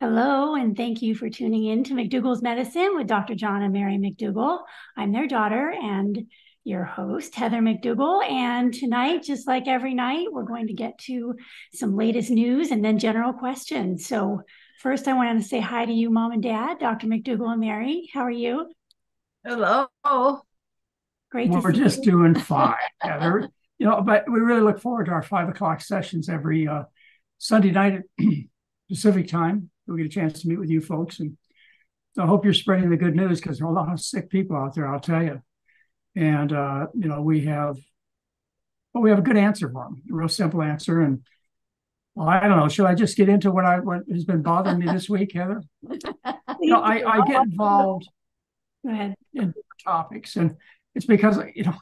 Hello, and thank you for tuning in to McDougall's Medicine with Dr. John and Mary McDougall. I'm their daughter and your host, Heather McDougall. And tonight, just like every night, we're going to get to some latest news and then general questions. So, first, I wanted to say hi to you, Mom and Dad, Dr. McDougall and Mary. How are you? Hello. Great. We're just you. doing fine, Heather. You know, but we really look forward to our five o'clock sessions every uh, Sunday night at Pacific time. We'll get a chance to meet with you folks. And I hope you're spreading the good news because there are a lot of sick people out there, I'll tell you. And, uh, you know, we have, well, we have a good answer for them, a real simple answer. And well, I don't know. Should I just get into what I what has been bothering me this week, Heather? you know, I, I get involved in topics, and it's because you know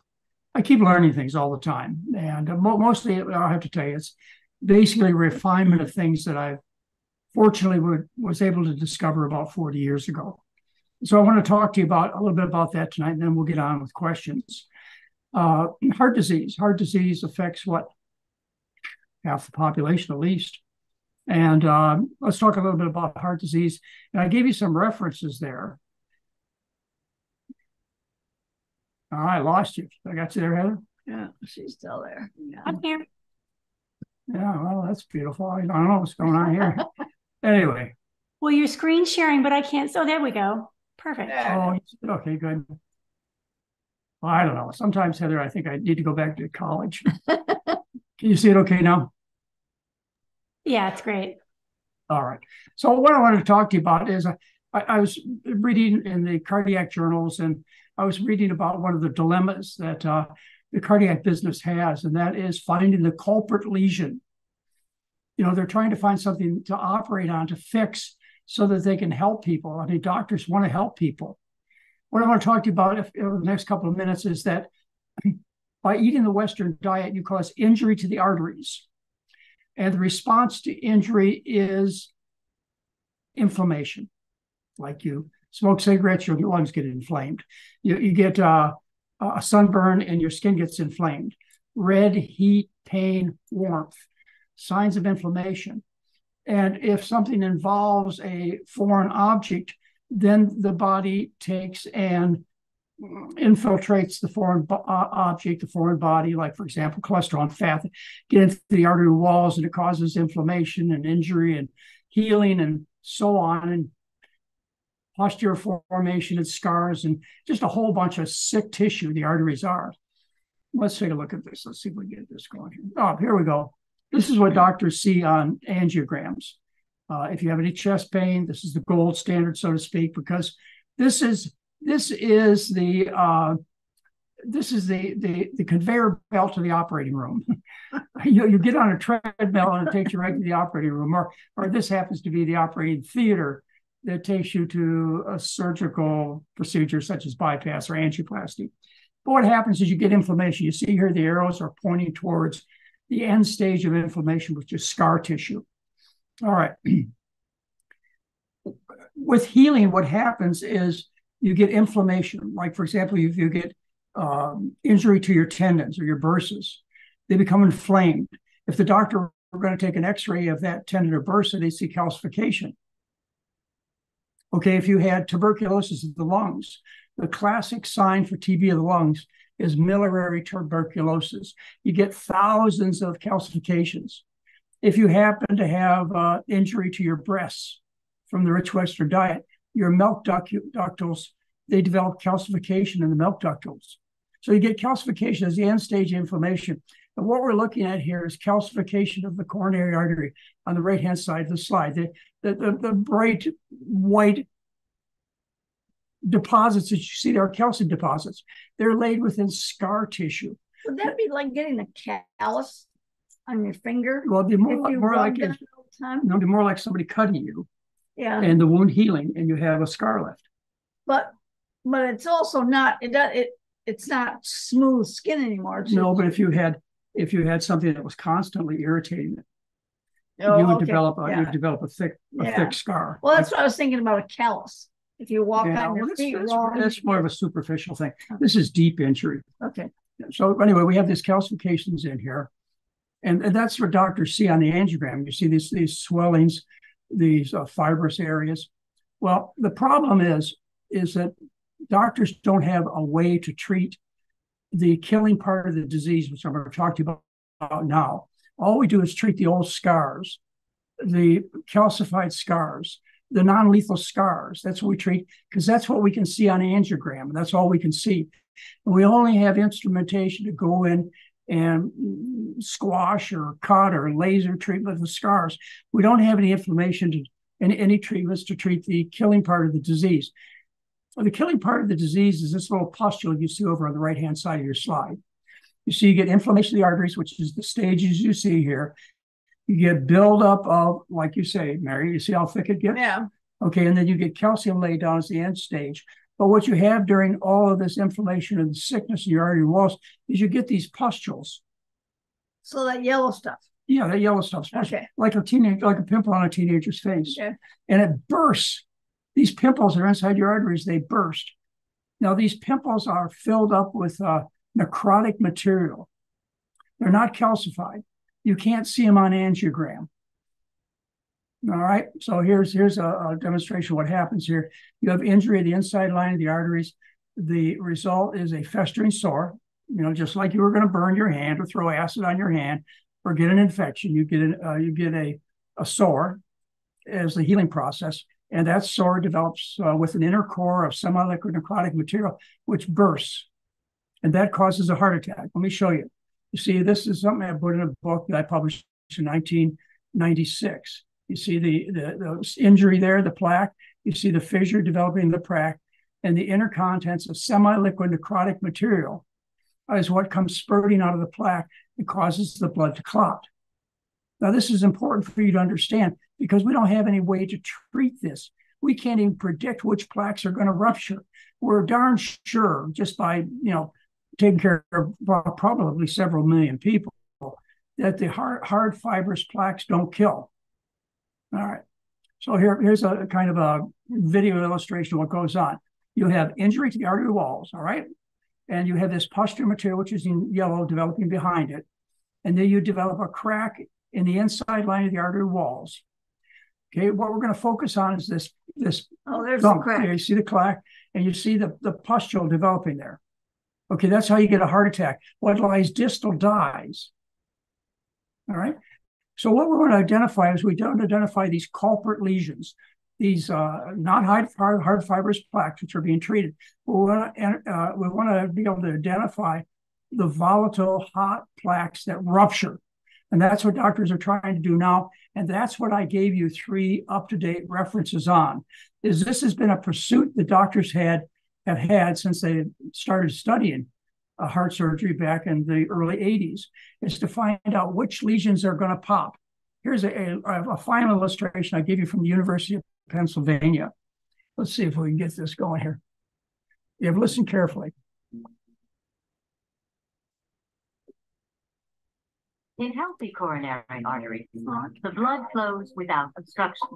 I keep learning things all the time, and uh, mostly I have to tell you, it's basically refinement of things that I fortunately would, was able to discover about 40 years ago. So I want to talk to you about a little bit about that tonight, and then we'll get on with questions. Uh, heart disease. Heart disease affects what half the population at least. And um, let's talk a little bit about heart disease. And I gave you some references there. Oh, I lost you. I got you there, Heather. Yeah, she's still there. Yeah. I'm here. Yeah, well, that's beautiful. I don't know what's going on here. anyway. Well, you're screen sharing, but I can't. So there we go. Perfect. Oh, okay, good. Well, I don't know. Sometimes, Heather, I think I need to go back to college. Can you see it okay now? Yeah, it's great. All right. So what I wanted to talk to you about is I, I was reading in the cardiac journals and I was reading about one of the dilemmas that uh, the cardiac business has, and that is finding the culprit lesion. You know, they're trying to find something to operate on to fix so that they can help people. I mean, doctors want to help people. What I want to talk to you about in the next couple of minutes is that by eating the Western diet, you cause injury to the arteries. And the response to injury is inflammation. Like you smoke cigarettes, your lungs get inflamed. You, you get uh, a sunburn and your skin gets inflamed. Red, heat, pain, warmth, signs of inflammation. And if something involves a foreign object, then the body takes and infiltrates the foreign bo- uh, object, the foreign body, like, for example, cholesterol and fat, get into the artery walls and it causes inflammation and injury and healing and so on. And posterior formation and scars and just a whole bunch of sick tissue the arteries are. Let's take a look at this. Let's see if we get this going here. Oh, here we go. This is what doctors see on angiograms. Uh, if you have any chest pain, this is the gold standard, so to speak, because this is this is the uh, this is the, the the conveyor belt to the operating room. you, you get on a treadmill and it takes you right to the operating room, or or this happens to be the operating theater that takes you to a surgical procedure such as bypass or angioplasty. But what happens is you get inflammation. You see here the arrows are pointing towards the end stage of inflammation, which is scar tissue. All right. With healing, what happens is you get inflammation. Like, for example, if you get um, injury to your tendons or your bursa, they become inflamed. If the doctor were going to take an x ray of that tendon or bursa, they see calcification. Okay, if you had tuberculosis of the lungs, the classic sign for TB of the lungs is miliary tuberculosis. You get thousands of calcifications. If you happen to have uh, injury to your breasts from the rich Western diet, your milk ductals, they develop calcification in the milk ductals. So you get calcification as the end stage inflammation. And what we're looking at here is calcification of the coronary artery on the right hand side of the slide. The, the, the, the bright white deposits that you see there are calcium deposits. They're laid within scar tissue. Would that be like getting a callus on your finger? Well, it'd be more, like, more like it, no, be more like somebody cutting you. Yeah. And the wound healing, and you have a scar left. But but it's also not it it it's not smooth skin anymore. No, but if you had if you had something that was constantly irritating it, oh, you would okay. develop a, yeah. you develop a thick a yeah. thick scar. Well, that's what I was thinking about a callus. If you walk yeah, on your feet that's, wrong, that's more of a superficial thing. This is deep injury. Okay. So anyway, we have these calcifications in here, And, and that's what doctors see on the angiogram. You see these, these swellings, these uh, fibrous areas. Well, the problem is, is that doctors don't have a way to treat the killing part of the disease, which I'm going to talk to you about now. All we do is treat the old scars, the calcified scars, the non-lethal scars. That's what we treat because that's what we can see on angiogram. That's all we can see. And we only have instrumentation to go in and squash or cut or laser treatment of the scars. We don't have any inflammation to any, any treatments to treat the killing part of the disease. The killing part of the disease is this little pustule you see over on the right hand side of your slide. You see, you get inflammation of the arteries, which is the stages you see here. You get buildup of, like you say, Mary, you see how thick it gets? Yeah. Okay, and then you get calcium laid down as the end stage. But what you have during all of this inflammation and sickness in your artery walls is you get these pustules. So that yellow stuff. Yeah, that yellow stuff, Okay. like a teenage, like a pimple on a teenager's face, Okay. and it bursts. These pimples are inside your arteries; they burst. Now, these pimples are filled up with uh, necrotic material. They're not calcified. You can't see them on angiogram. All right. So here's here's a, a demonstration what happens here. You have injury of the inside line of the arteries. The result is a festering sore. You know, just like you were going to burn your hand or throw acid on your hand or get an infection, you get an uh, you get a a sore as the healing process, and that sore develops uh, with an inner core of semi-liquid necrotic material, which bursts, and that causes a heart attack. Let me show you. You see, this is something I put in a book that I published in 1996. You see the, the, the injury there, the plaque. You see the fissure developing the plaque, and the inner contents of semi-liquid necrotic material is what comes spurting out of the plaque and causes the blood to clot. Now, this is important for you to understand because we don't have any way to treat this. We can't even predict which plaques are going to rupture. We're darn sure just by you know taking care of probably several million people that the hard, hard fibrous plaques don't kill. All right. So here, here's a kind of a video illustration of what goes on. You have injury to the artery walls, all right? And you have this pustular material, which is in yellow, developing behind it. And then you develop a crack in the inside line of the artery walls. Okay, what we're going to focus on is this this Oh, there's dump. the crack. There, you see the crack, and you see the, the pustule developing there. Okay, that's how you get a heart attack. What lies distal dies. All right. So what we want to identify is we don't identify these culprit lesions, these uh, not hard, hard, fibrous plaques which are being treated. We want to uh, we want to be able to identify the volatile hot plaques that rupture, and that's what doctors are trying to do now. And that's what I gave you three up to date references on. Is this has been a pursuit the doctors had have had since they started studying uh, heart surgery back in the early 80s is to find out which lesions are going to pop. Here's a, a, a, final illustration I give you from the University of Pennsylvania. Let's see if we can get this going here. You have listened carefully. In healthy coronary arteries, the blood flows without obstruction.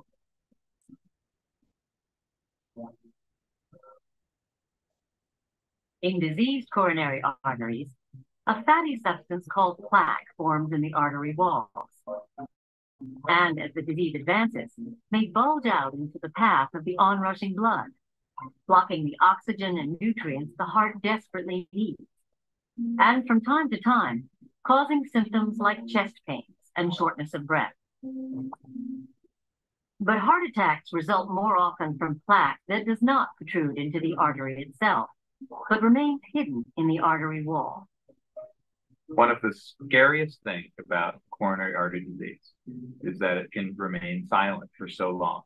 In diseased coronary arteries, a fatty substance called plaque forms in the artery walls. And as the disease advances, may bulge out into the path of the onrushing blood, blocking the oxygen and nutrients the heart desperately needs. And from time to time, causing symptoms like chest pains and shortness of breath. But heart attacks result more often from plaque that does not protrude into the artery itself, but remains hidden in the artery wall. One of the scariest things about coronary artery disease is that it can remain silent for so long.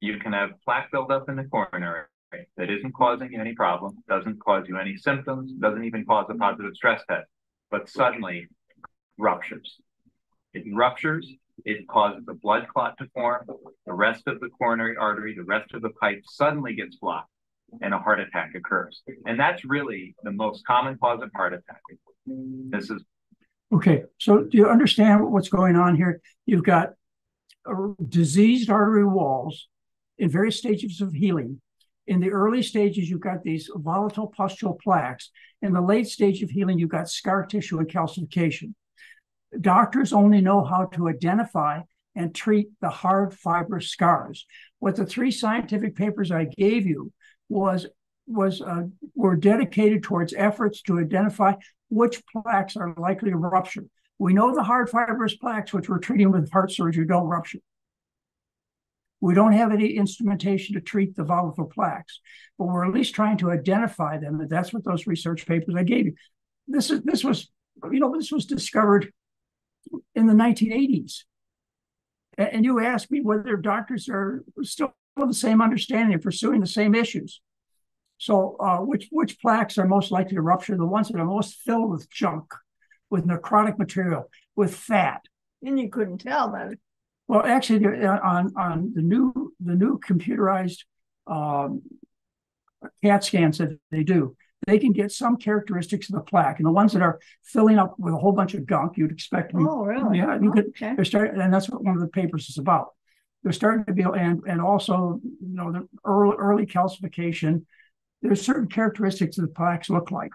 You can have plaque buildup in the coronary that isn't causing you any problem, doesn't cause you any symptoms, doesn't even cause a positive stress test, but suddenly ruptures. It ruptures, it causes a blood clot to form, the rest of the coronary artery, the rest of the pipe suddenly gets blocked, and a heart attack occurs. And that's really the most common cause of heart attack. This is Okay, so do you understand what's going on here? You've got diseased artery walls in various stages of healing. In the early stages, you've got these volatile pustule plaques. In the late stage of healing, you've got scar tissue and calcification. doctors only know how to identify and treat the hard fibrous scars. What the three scientific papers I gave you was was uh, were dedicated towards efforts to identify which plaques are likely to rupture. We know the hard fibrous plaques, which we're treating with heart surgery, don't rupture. We don't have any instrumentation to treat the volatile plaques, but we're at least trying to identify them. And that's what those research papers I gave you. This is this was, you know, this was discovered in the 1980s. And you ask me whether doctors are still the same understanding of pursuing the same issues. So, uh, which which plaques are most likely to rupture? The ones that are most filled with junk, with necrotic material, with fat. And you couldn't tell that. Well, actually, on on the new the new computerized um, CAT scans that they do, they can get some characteristics of the plaque, and the ones that are filling up with a whole bunch of gunk, you'd expect. To be, Oh, really? Yeah, you could. Okay. They're starting, and that's what one of the papers is about. They're starting to be, and and also, you know, the early early calcification. There's certain characteristics that the plaques look like.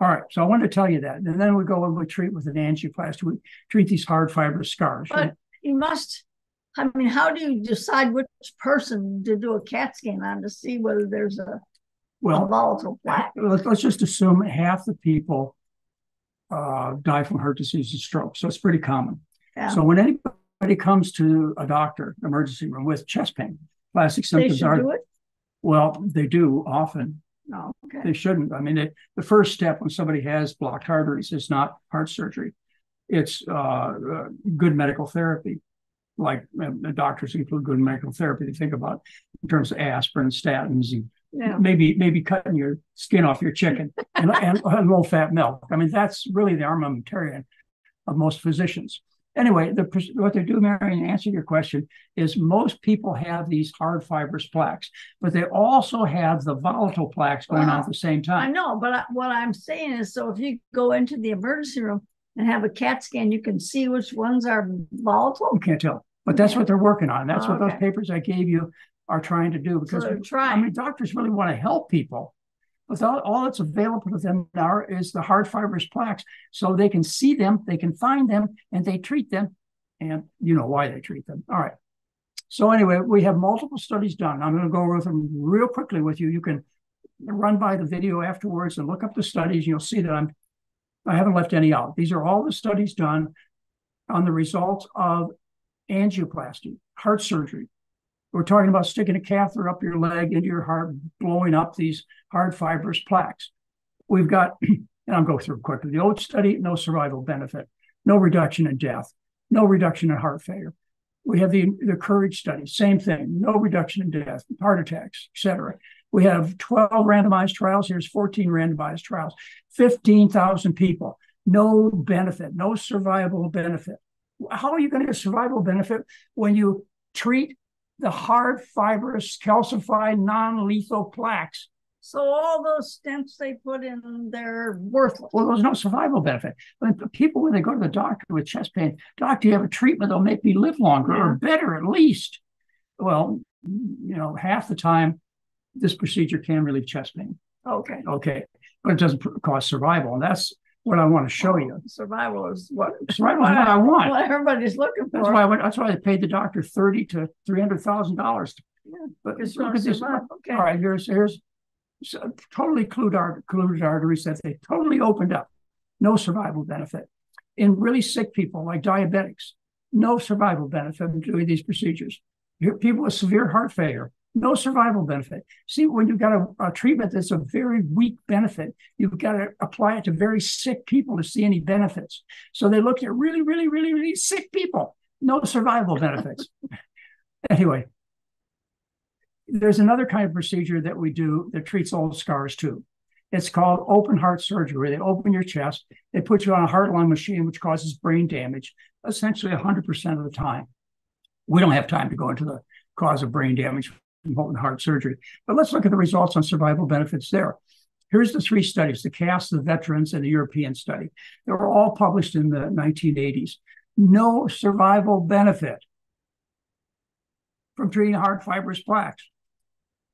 All right, so I wanted to tell you that, and then we go and we treat with an angioplasty. We treat these hard fibrous scars. But you must, I mean, how do you decide which person to do a CAT scan on to see whether there's a, a well, volatile plaque? let's, let's just assume half the people uh, die from heart disease and stroke. So it's pretty common. Yeah. So when anybody comes to a doctor, emergency room with chest pain, classic They symptoms are do it? well, they do often. No, okay. They shouldn't. I mean, it, the first step when somebody has blocked arteries is not heart surgery. It's uh, uh, good medical therapy, like uh, doctors include good medical therapy to think about in terms of aspirin, statins, and Yeah, maybe maybe cutting your skin off your chicken and, and, and low fat milk. I mean, that's really the armamentarium of most physicians. Anyway, the, what they do, Marion, and answer your question, is most people have these hard fibrous plaques, but they also have the volatile plaques going on at the same time. I know, but I, what I'm saying is, so if you go into the emergency room and have a CAT scan, you can see which ones are volatile. You can't tell, but that's what they're working on. That's what those papers I gave you are trying to do So because they're I mean, doctors really want to help people, all, all that's available to them now is the hard fibrous plaques, so they can see them, they can find them, and they treat them, and you know why they treat them. All right. So anyway, we have multiple studies done. I'm going to go over them real quickly with you. You can run by the video afterwards and look up the studies. You'll see that I'm I haven't left any out. These are all the studies done on the results of angioplasty, heart surgery. We're talking about sticking a catheter up your leg into your heart, blowing up these hard fibrous plaques. We've got, and I'll go through quickly. The old study, no survival benefit, no reduction in death, no reduction in heart failure. We have the, the courage study, same thing, no reduction in death, heart attacks, etc. We have 12 randomized trials. Here's 14 randomized trials, 15,000 people, no benefit, no survival benefit. How are you going to get survival benefit when you treat the hard, fibrous, calcified, non lethal plaques? So all those stents they put in, they're worthless. Well, there's no survival benefit. But people, when they go to the doctor with chest pain, doctor, you have a treatment that'll make me live longer or better at least. Well, you know, half the time, this procedure can relieve chest pain. Okay. Okay. But it doesn't cause survival. And that's what I want to show you. Survival is what, Survival is what I want. what everybody's looking for. That's why I went, that's why I paid the doctor thirty to three hundred thousand dollars. Yeah, But look at this. Okay. All right, here's here's so totally occluded, art, occluded arteries that they totally opened up. No survival benefit. In really sick people like diabetics, no survival benefit in doing these procedures. Here- People with severe heart failure, no survival benefit. See, when you've got a, a treatment that's a very weak benefit, you've got to apply it to very sick people to see any benefits. So they looked at really, really, really, really sick people, no survival benefits. anyway, there's another kind of procedure that we do that treats old scars too. It's called open heart surgery, where they open your chest, they put you on a heart lung machine, which causes brain damage, essentially 100% of the time. We don't have time to go into the cause of brain damage open heart surgery, but let's look at the results on survival benefits there. Here's the three studies the CASS, the veterans, and the European study. They were all published in the 1980s. No survival benefit from treating hard fibrous plaques.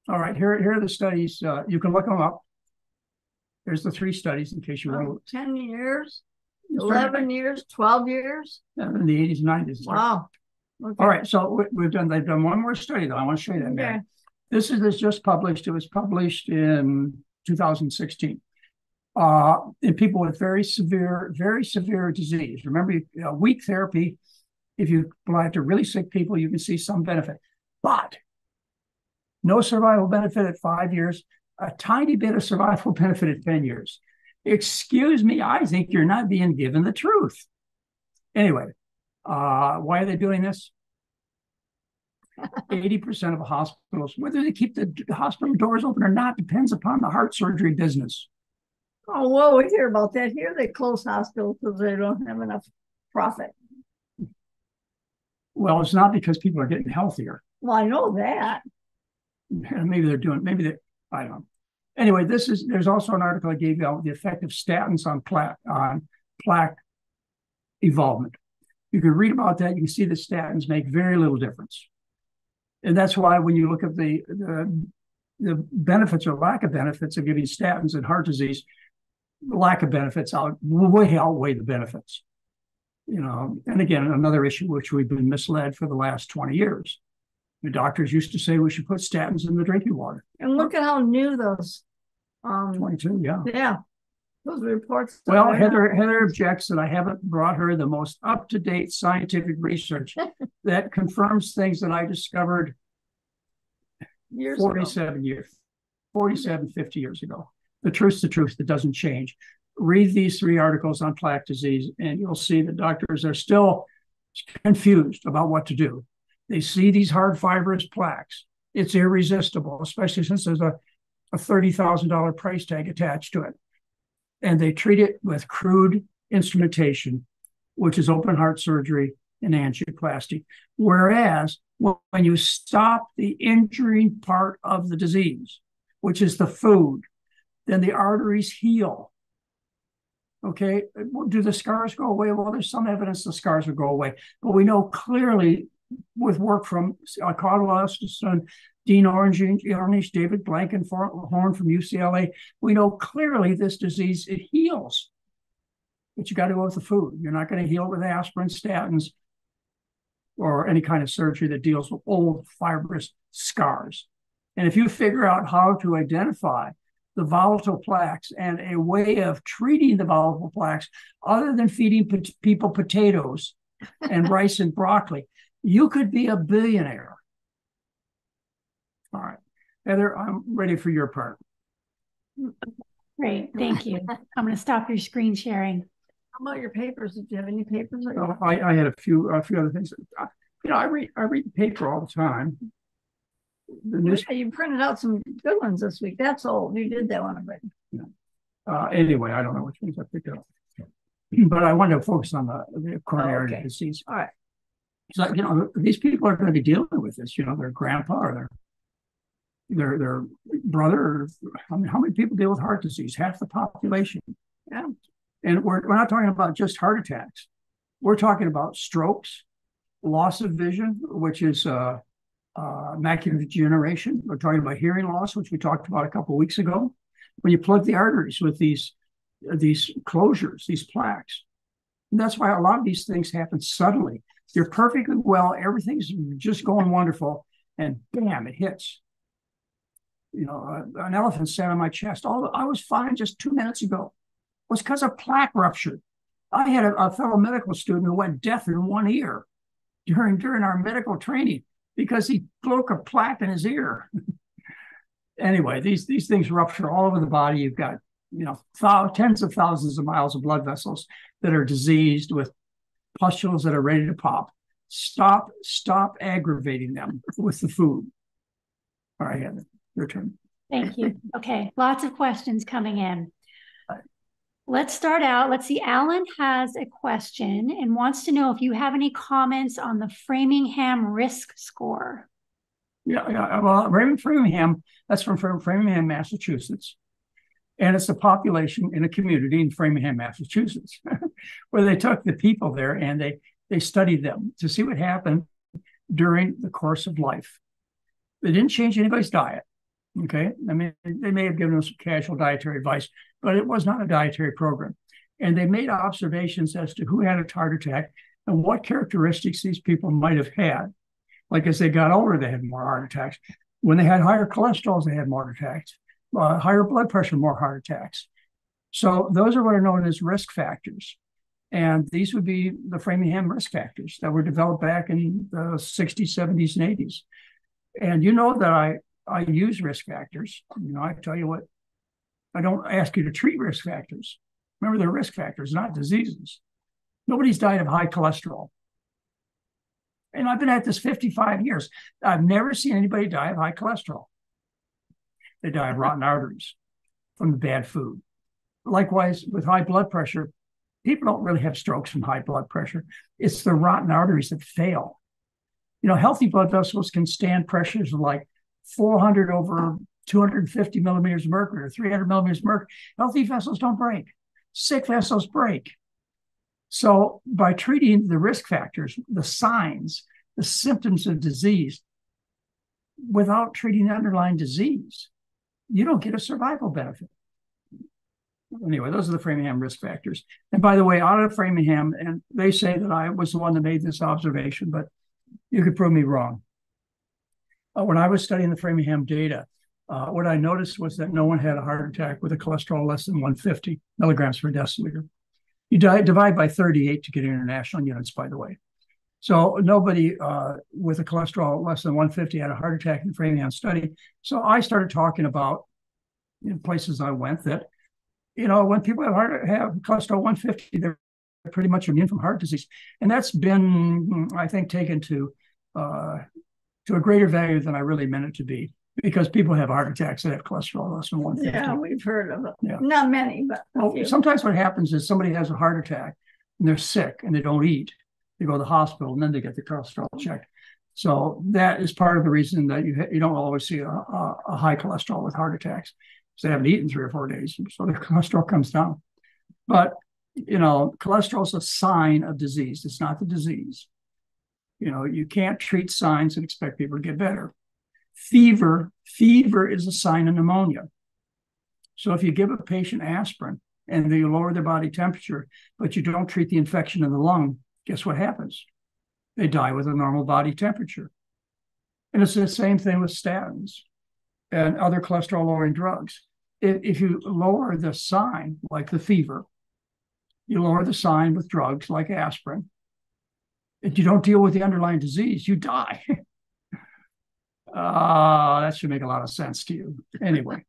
All right, here, here are the studies. Uh, you can look them up. There's the three studies in case you want Ten years? Eleven years, twelve years? in the eighties and nineties. Wow. Okay. All right, so we- we've done, they've done one more study though. I want to show you that. Mary. Okay. This is this just published. It was published in 2016. Uh, in people with very severe, very severe disease. Remember, you- uh, weak therapy. If you apply it to really sick people, you can see some benefit, but no survival benefit at five years. A tiny bit of survival benefit at 10 years. Excuse me, I think you're not being given the truth. Anyway, uh, why are they doing this? 80% of hospitals, whether they keep the hospital doors open or not, depends upon the heart surgery business. Oh, well, we hear about that here. They close hospitals because they don't have enough profit. Well, it's not because people are getting healthier. Well, I know that. Maybe they're doing, maybe they, I don't know. Anyway, this is, there's also an article I gave you on the effect of statins on plaque, on plaque evolvement. You can read about that. You can see that statins make very little difference. And that's why when you look at the, the, the benefits or lack of benefits of giving statins in heart disease, the lack of benefits out way outweigh the benefits. You know, and again, another issue which we've been misled for the last 20 years. The doctors used to say we should put statins in the drinking water. And look at how new those, um, 22, yeah. yeah, those reports. Well, Heather Heather objects that I haven't brought her the most up to date scientific research that confirms things that I discovered years ago. 47 years, 47, 50 years ago. The truth's the truth that doesn't change. Read these three articles on plaque disease, and you'll see that doctors are still confused about what to do. They see these hard fibrous plaques. It's irresistible, especially since there's a, a $30,000 price tag attached to it. And they treat it with crude instrumentation, which is open heart surgery and angioplasty. Whereas when you stop the injuring part of the disease, which is the food, then the arteries heal. Okay, do the scars go away? Well, there's some evidence the scars will go away, but we know clearly with work from uh, Esselstyn, Dean Orange, Ornish, David Blankenhorn from UCLA, we know clearly this disease it heals. But you got to go with the food. You're not going to heal with aspirin, statins, or any kind of surgery that deals with old fibrous scars. And if you figure out how to identify the volatile plaques and a way of treating the volatile plaques other than feeding people potatoes and rice and broccoli, you could be a billionaire. All right. Heather, I'm ready for your part. Great, thank you. I'm going to stop your screen sharing. How about your papers? Did you have any papers? Uh, I, I had a few a few other things. Uh, You know, I read I read the paper all the time. The news, Yeah, you printed out some good ones this week. That's old. You did that one already. uh, anyway, I don't know which ones I picked up, but I wanted to focus on the, the coronary okay. disease. All right. So you know, these people are going to be dealing with this. You know, their grandpa or their their their brother. I mean, how many people deal with heart disease? Half the population. Yeah. And we're we're not talking about just heart attacks. We're talking about strokes, loss of vision, which is uh, uh, macular degeneration. We're talking about hearing loss, which we talked about a couple of weeks ago. When you plug the arteries with these these closures, these plaques, and that's why a lot of these things happen suddenly. You're perfectly well, everything's just going wonderful, and bam, it hits. You know, uh, an elephant sat on my chest. All I was fine just two minutes ago. It was because a plaque ruptured. I had a, a fellow medical student who went deaf in one ear during during our medical training because he broke a plaque in his ear. anyway, these these things rupture all over the body. You've got you know thou- tens of thousands of miles of blood vessels that are diseased with pustules that are ready to pop. Stop stop aggravating them with the food. All right, Heather, your turn. Thank you. Okay, lots of questions coming in. Let's start out. Let's see. Alan has a question and wants to know if you have any comments on the Framingham risk score. Yeah, yeah. Well, Raymond Framingham, that's from Framingham, Massachusetts. And it's a population in a community in Framingham, Massachusetts, where they took the people there and they they studied them to see what happened during the course of life. They didn't change anybody's diet. Okay. I mean, they may have given them some casual dietary advice, but it was not a dietary program. And they made observations as to who had a heart attack and what characteristics these people might have had. Like as they got older, they had more heart attacks. When they had higher cholesterols, they had more attacks. Uh, higher blood pressure, more heart attacks. So those are what are known as risk factors. And these would be the Framingham risk factors that were developed back in the 60s, 70s, and 80s. And you know that I, I use risk factors. You know, I tell you what, I don't ask you to treat risk factors. Remember, they're risk factors, not diseases. Nobody's died of high cholesterol. And I've been at this 55 years. I've never seen anybody die of high cholesterol. They die of rotten arteries from the bad food. Likewise, with high blood pressure, people don't really have strokes from high blood pressure. It's the rotten arteries that fail. You know, healthy blood vessels can stand pressures like 400 over 250 millimeters of mercury or 300 millimeters of mercury. Healthy vessels don't break. Sick vessels break. So, by treating the risk factors, the signs, the symptoms of disease, without treating the underlying disease, you don't get a survival benefit anyway, those are the Framingham risk factors. And by the way, out of Framingham, and they say that I was the one that made this observation, but you could prove me wrong. Uh, when I was studying the Framingham data, uh, what I noticed was that no one had a heart attack with a cholesterol less than 150 milligrams per deciliter. You di- divide by 38 to get international units, by the way. So nobody uh, with a cholesterol less than 150 had a heart attack in the Framingham study. So I started talking about in places I went that you know, when people have heart have cholesterol 150, they're pretty much immune from heart disease, and that's been, I think, taken to uh, to a greater value than I really meant it to be, because people have heart attacks that have cholesterol less than 150. Yeah, we've heard of it. Yeah. Not many, but Well, sometimes what happens is somebody has a heart attack and they're sick and they don't eat. They go to the hospital and then they get the cholesterol checked. So that is part of the reason that you ha- you don't always see a, a, a high cholesterol with heart attacks because they haven't eaten three or four days, so their cholesterol comes down. But you know, cholesterol is a sign of disease. It's not the disease. You know, you can't treat signs and expect people to get better. Fever, fever is a sign of pneumonia. So if you give a patient aspirin and you lower their body temperature, but you don't treat the infection in the lung, guess what happens? They die with a normal body temperature. And it's the same thing with statins and other cholesterol lowering drugs. If, if you lower the sign, like the fever, you lower the sign with drugs like aspirin. If you don't deal with the underlying disease, you die. uh, that should make a lot of sense to you. Anyway,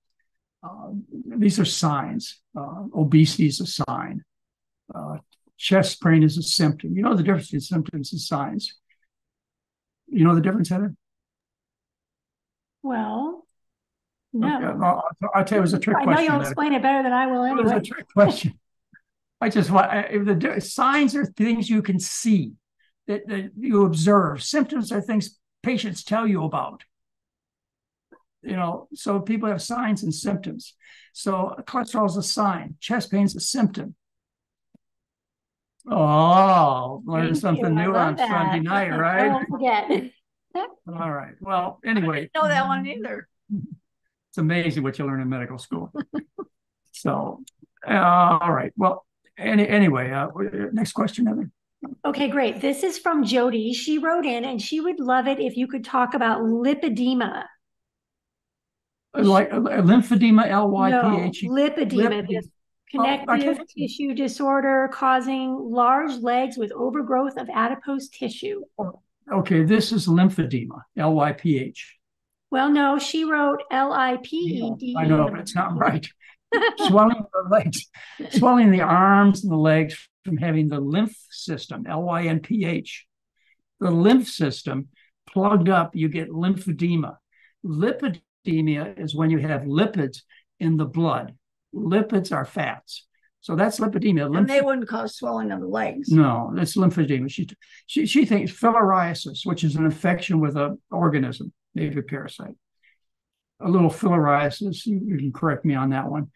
uh, these are signs. Uh, obesity is a sign. Uh, chest pain is a symptom. You know the difference between symptoms and signs. You know the difference, Heather? Well, Okay, no. well, I'll, I'll tell you, it was a trick I know you'll explain it better than I will It was a trick question. I just want if the signs are things you can see that, that you observe. Symptoms are things patients tell you about. You know, so people have signs and symptoms. So cholesterol is a sign. Chest pain is a symptom. Oh, learn something new on Sunday that. night, I right? won't forget. All right. Well, anyway, know that one either. it's amazing what you learn in medical school. so, uh, all right. Well, any, anyway, uh, next question, Heather. Okay, great. This is from Jody. She wrote in and she would love it if you could talk about lipedema. Like uh, lymphedema, L Y P H lipedema, this Oh, connective can't- tissue disorder causing large legs with overgrowth of adipose tissue. Okay, this is lymphedema, L Y P H. Well, no, she wrote L I P E D. I know, but it's not right. swelling of the legs, swelling the arms and the legs from having the lymph system, L Y N P H. The lymph system plugged up, you get lymphedema. Lipidemia is when you have lipids in the blood. Lipids are fats. So that's lipidemia. And they wouldn't cause swelling of the legs. no, that's lymphedema. She, she, she thinks filariasis, which is an infection with an organism, maybe a parasite. A little filariasis, you, you can correct me on that one.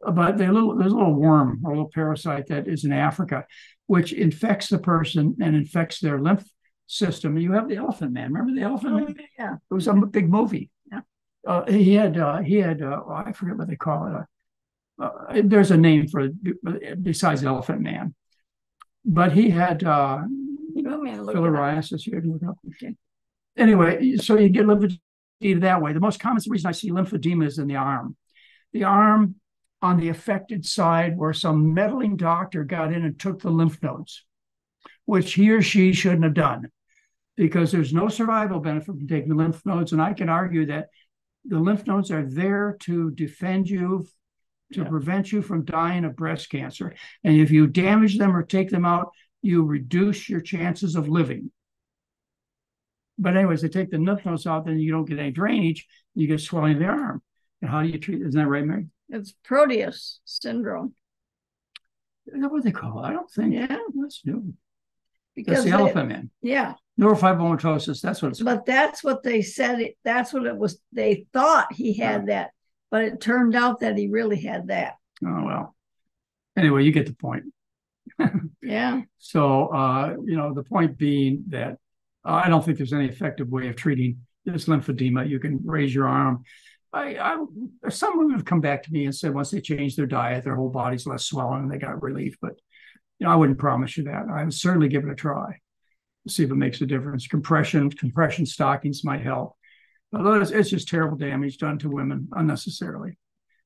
But there's a little, there's a little worm or a little parasite that is in Africa, which infects the person and infects their lymph system. And you have the Elephant Man. Remember the Elephant Oh, Man? yeah. It was a big movie. Yeah. Uh, he had uh, he had uh, I forget what they call it. Uh, uh, there's a name for it besides Elephant Man, but he had uh, You want me to look filariasis. You to look up. Okay. Anyway, so you get lymphedema that way. The most common reason I see lymphedema is in the arm. The arm on the affected side where some meddling doctor got in and took the lymph nodes, which he or she shouldn't have done because there's no survival benefit from taking lymph nodes. And I can argue that the lymph nodes are there to defend you, to Yeah. prevent you from dying of breast cancer. And if you damage them or take them out, you reduce your chances of living. But anyways, they take the lymph nodes out, then you don't get any drainage, you get swelling of the arm. And how do you treat? Isn't that right, Mary? It's Proteus syndrome. Is that what they call it? I don't think. Yeah. That's new. That's Because the they- elephant man. yeah, Neurofibromatosis. That's what it's. but that's what they said. It, that's what it was. They thought he had that, but it turned out that he really had that. Oh well. Anyway, you get the point. Yeah. So, uh, you know, the point being that uh, I don't think there's any effective way of treating this lymphedema. You can raise your arm. I, I some women have come back to me and said once they change their diet, their whole body's less swollen and they got relief. But you know, I wouldn't promise you that. I would certainly give it a try. See if it makes a difference. Compression, compression stockings might help. Although it's, it's just terrible damage done to women unnecessarily.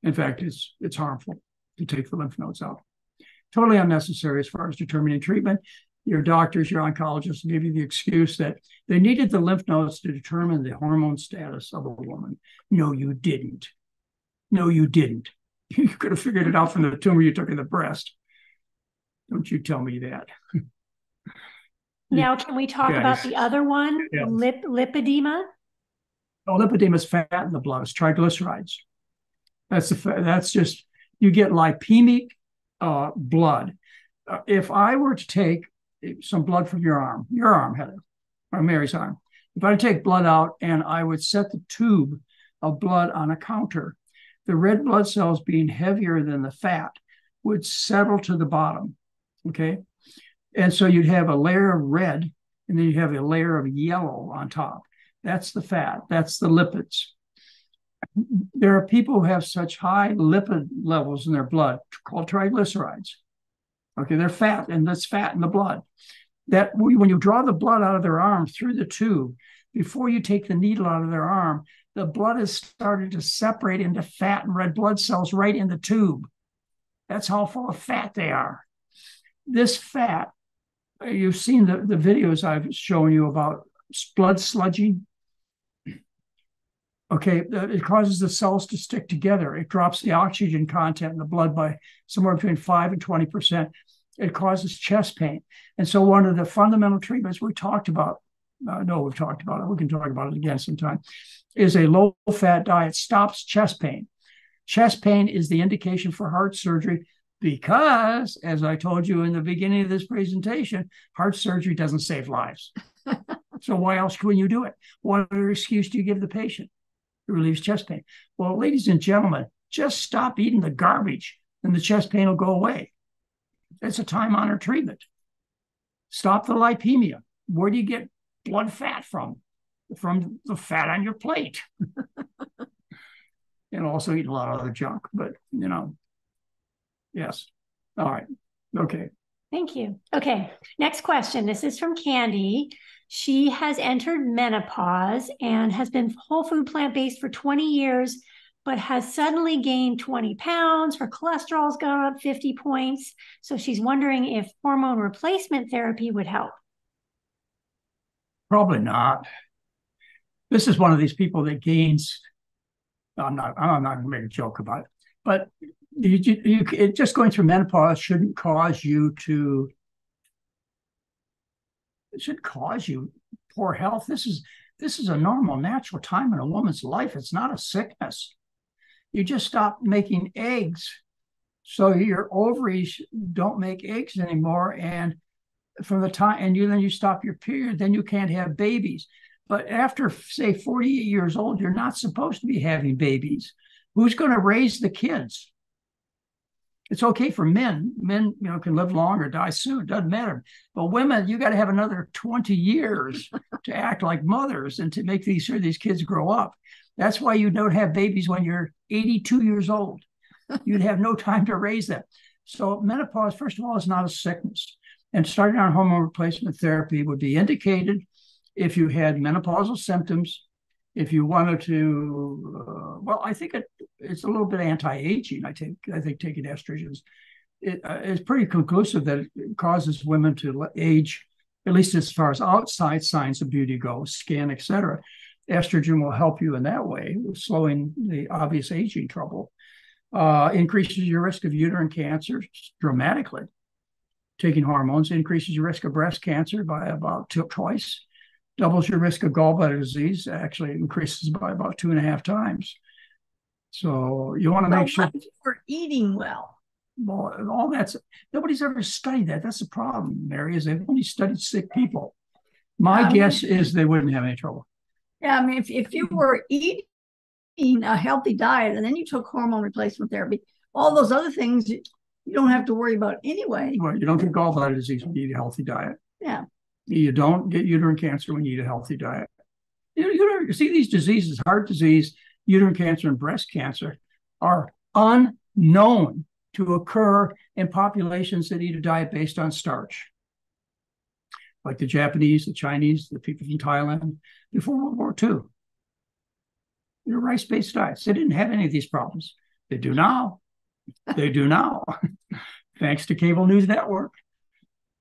In fact, it's it's harmful to take the lymph nodes out totally unnecessary as far as determining treatment. Your doctors, your oncologists give you the excuse that they needed the lymph nodes to determine the hormone status of a woman. No, you didn't. No, you didn't. You could have figured it out from the tumor you took in the breast. Don't you tell me that. Now, can we talk Yeah, about the other one, Yeah. lip lipedema? Oh, lipedema is fat in the blood. It's triglycerides. That's the fa- that's just you get lipemic uh, blood. Uh, if I were to take some blood from your arm, your arm, Heather, or Mary's arm, if I take blood out and I would set the tube of blood on a counter, the red blood cells being heavier than the fat would settle to the bottom. Okay. And so you'd have a layer of red and then you have a layer of yellow on top. That's the fat, that's the lipids. There are people who have such high lipid levels in their blood called triglycerides. Okay, they're fat, and that's fat in the blood. That when you draw the blood out of their arm through the tube, before you take the needle out of their arm, the blood has started to separate into fat and red blood cells right in the tube. That's how full of fat they are. This fat, you've seen the, the videos I've shown you about blood sludging. Okay, uh, it causes the cells to stick together. It drops the oxygen content in the blood by somewhere between 5 and 20%. It causes chest pain. And so, one of the fundamental treatments we talked about, uh, no, we've talked about it, we can talk about it again sometime, is a low fat diet stops chest pain. Chest pain is the indication for heart surgery because, as I told you in the beginning of this presentation, heart surgery doesn't save lives. so, why else can you do it? What other excuse do you give the patient? It relieves chest pain. Well, ladies and gentlemen, just stop eating the garbage and the chest pain will go away. It's a time honored treatment. Stop the lipemia. Where do you get blood fat from? From the fat on your plate. and also eat a lot of other junk, but you know, yes. All right. Okay. Thank you. Okay, next question. This is from Candy. She has entered menopause and has been whole food plant based for 20 years, but has suddenly gained 20 pounds. Her cholesterol's gone up 50 points. So she's wondering if hormone replacement therapy would help. Probably not. This is one of these people that gains. I'm not. I'm not going to make a joke about it, but you, you, it just going through menopause shouldn't cause you to. Should cause you poor health. This is this is a normal, natural time in a woman's life. It's not a sickness. You just stop making eggs, so your ovaries don't make eggs anymore, and from the time and you then you stop your period, then you can't have babies. But after say 48 years old, you're not supposed to be having babies. Who's going to raise the kids? It's okay for men. Men, you know, can live long or die soon. Doesn't matter. But women, you got to have another 20 years to act like mothers and to make these sure these kids grow up. That's why you don't have babies when you're 82 years old. you'd have no time to raise them. So menopause, first of all, is not a sickness. And starting on hormone replacement therapy would be indicated if you had menopausal symptoms, if you wanted to, uh, well, I think it, it's a little bit anti-aging. I think I think taking estrogens it, uh, pretty conclusive that it causes women to age, at least as far as outside signs of beauty go, skin, etc. Estrogen will help you in that way, slowing the obvious aging trouble. Uh, increases your risk of uterine cancer dramatically. Taking hormones increases your risk of breast cancer by about two, twice doubles your risk of gallbladder disease, actually increases by about two and a half times. So you want to make sure we're eating well. Well, all that's nobody's ever studied that. That's the problem, Mary, is they've only studied sick people. My um, guess is they wouldn't have any trouble. Yeah, I mean, if, if you were eating a healthy diet and then you took hormone replacement therapy, all those other things you, you don't have to worry about anyway. Well, you don't get gallbladder disease when you eat a healthy diet. Yeah. You don't get uterine cancer when you eat a healthy diet. You, you, you see these diseases, heart disease, uterine cancer, and breast cancer, are unknown to occur in populations that eat a diet based on starch, like the Japanese, the Chinese, the people from Thailand before World War II. They're rice based diets. They didn't have any of these problems. They do now. They do now. Thanks to cable news network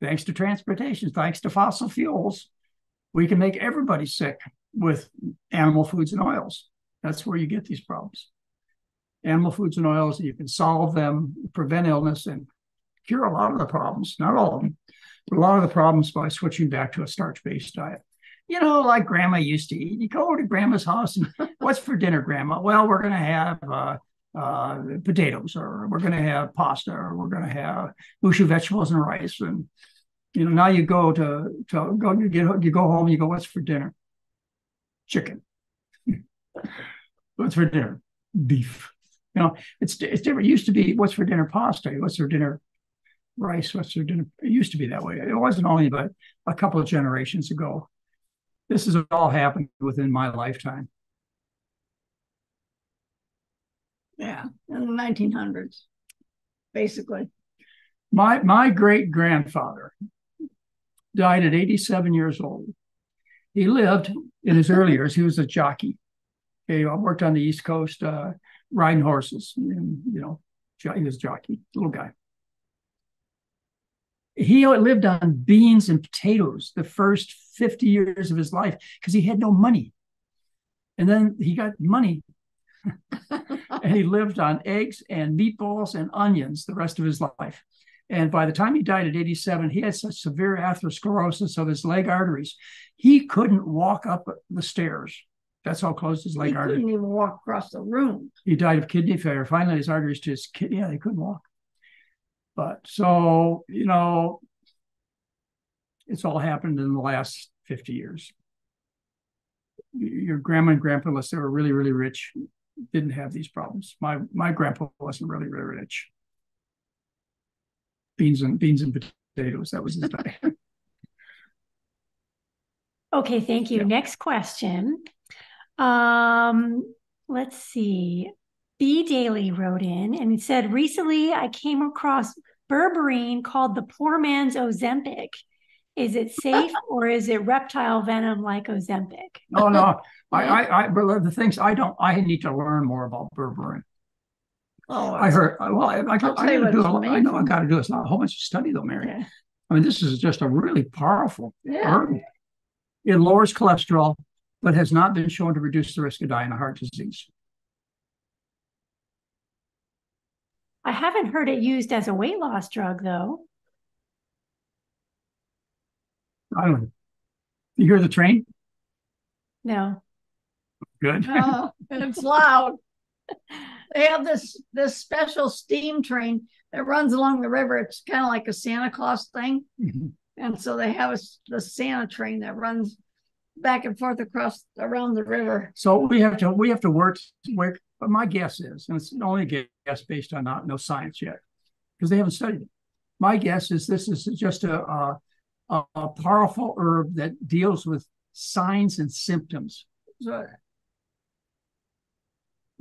thanks to transportation, thanks to fossil fuels, we can make everybody sick with animal foods and oils. That's where you get these problems. Animal foods and oils, you can solve them, prevent illness, and cure a lot of the problems, not all of them, but a lot of the problems by switching back to a starch based diet. You know, like grandma used to eat. You go over to grandma's house and what's for dinner, grandma? Well, we're going to have uh, uh, potatoes, or we're going to have pasta, or we're going to have mushu vegetables and rice. And you know, now you go to to go you get you go home. You go, what's for dinner? Chicken. what's for dinner? Beef. You know, it's it's different. It used to be what's for dinner? Pasta. What's for dinner? Rice. What's for dinner? It used to be that way. It wasn't only but a couple of generations ago. This has all happened within my lifetime. Yeah, in the 1900s, basically. My my great grandfather died at 87 years old. He lived in his early years. He was a jockey. He worked on the East Coast uh, riding horses, and you know, he was a jockey, little guy. He lived on beans and potatoes the first 50 years of his life because he had no money. And then he got money and he lived on eggs and meatballs and onions the rest of his life. And by the time he died at 87, he had such severe atherosclerosis of his leg arteries, he couldn't walk up the stairs. That's how close his leg he artery. Couldn't even walk across the room. He died of kidney failure. Finally, his arteries to his kidney, yeah, he couldn't walk. But so you know, it's all happened in the last 50 years. Your grandma and grandpa, unless they were really, really rich, didn't have these problems. My my grandpa wasn't really, really rich. Beans and beans and potatoes. That was his diet. okay, thank you. Yeah. Next question. Um, let's see. B Daily wrote in and he said, recently I came across berberine called the poor man's Ozempic. Is it safe or is it reptile venom like Ozempic? Oh no, I, I, I, but the things I don't, I need to learn more about berberine. Oh, I heard. Well, I, I, I do. I know I got to do. It's not a whole bunch of study though, Mary. Yeah. I mean, this is just a really powerful yeah. herb. It lowers cholesterol, but has not been shown to reduce the risk of dying of heart disease. I haven't heard it used as a weight loss drug, though. I don't know. You hear the train? No. Good. Oh, it's loud. they have this this special steam train that runs along the river. It's kind of like a Santa Claus thing, mm-hmm. and so they have a, the Santa train that runs back and forth across around the river. So we have to we have to work. work but my guess is, and it's only a guess based on not no science yet, because they haven't studied it. My guess is this is just a, a a, a powerful herb that deals with signs and symptoms. So,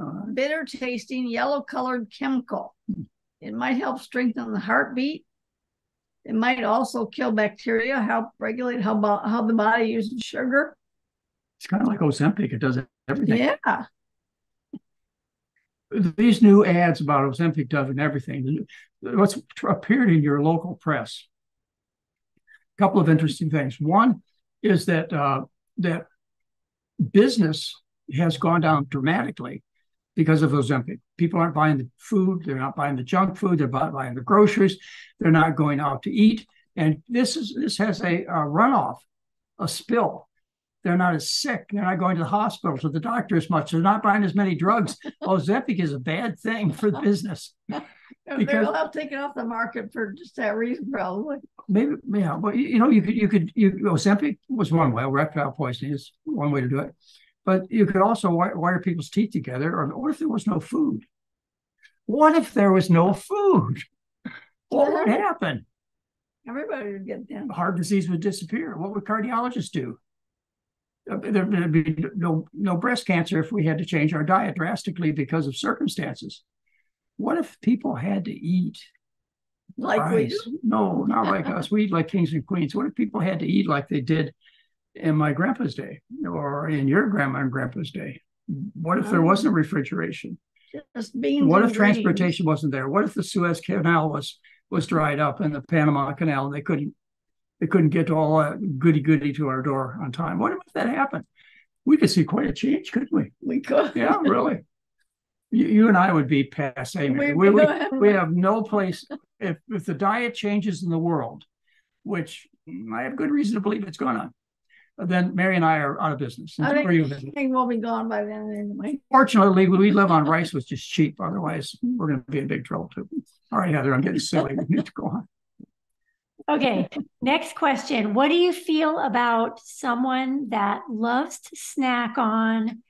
Uh, bitter tasting, yellow colored chemical. It might help strengthen the heartbeat. It might also kill bacteria, help regulate how, bo- how the body uses sugar. it's kind of like Ozempic. It does everything. Yeah. These new ads about Ozempic does everything. What's appeared in your local press? A couple of interesting things. One is that uh, that business has gone down dramatically because of Ozempic. People aren't buying the food, they're not buying the junk food, they're buying the groceries, they're not going out to eat. And this is this has a, a runoff, a spill. They're not as sick. They're not going to the hospital to the doctor as much. They're not buying as many drugs. Oh, Ozempic is a bad thing for the business. Because they'll have taken off the market for just that reason, probably. Maybe, yeah. Well, you know, you could, you could, you Ozempic was one way. Erectile poisoning is one way to do it. But you could also wire people's teeth together. Or what if there was no food? What if there was no food? What would happen? Everybody would get down. Heart disease would disappear. What would cardiologists do? Uh, there would be no no breast cancer if we had to change our diet drastically because of circumstances. What if people had to eat like rice? we do? No, not like us. We eat like kings and queens. What if people had to eat like they did in my grandpa's day or in your grandma and grandpa's day? What if there wasn't refrigeration? Just beans what if transportation wasn't there? What if the Suez Canal was was dried up and the Panama Canal and they couldn't they couldn't get all that goody goody to our door on time? What if that happened? We could see quite a change, couldn't we? We could. Yeah, really. you, you, and I would be passe. We, we, we, we have no place if if the diet changes in the world, which I have good reason to believe it's going on then Mary and I are out of business. I think, I think we'll be gone by then anyway. Fortunately, we live on rice, which is cheap. Otherwise, we're going to be in big trouble too. All right, Heather, I'm getting silly. We need to go on. Okay, next question. What do you feel about someone that loves to snack on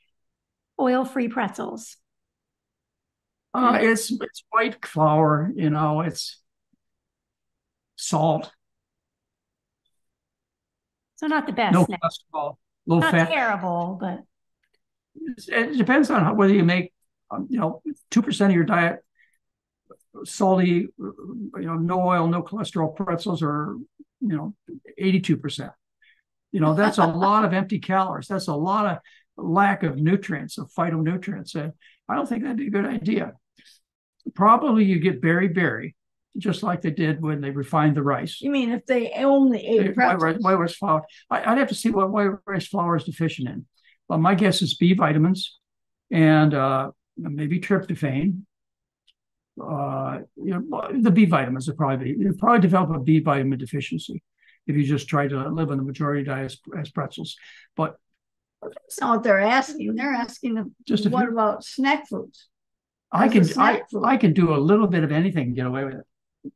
oil-free pretzels? Uh, it's it's white flour, you know, it's salt. So not the best. No cholesterol, low not fat. terrible, but it depends on how, whether you make, um, you know, two percent of your diet salty, you know, no oil, no cholesterol pretzels, or you know, eighty-two percent. You know, that's a lot of empty calories. That's a lot of lack of nutrients, of phytonutrients. And I don't think that'd be a good idea. Probably you get beriberi just like they did when they refined the rice. You mean if they only ate white rice, white rice flour? I, would have to see what white rice flour is deficient in. But my guess is B vitamins and uh, maybe tryptophan. Uh, you know, the B vitamins would probably you probably develop a B vitamin deficiency if you just try to live on the majority diet as, as pretzels. But that's not what they're asking. They're asking them, just what few, about snack foods? I can I, food. I can do a little bit of anything and get away with it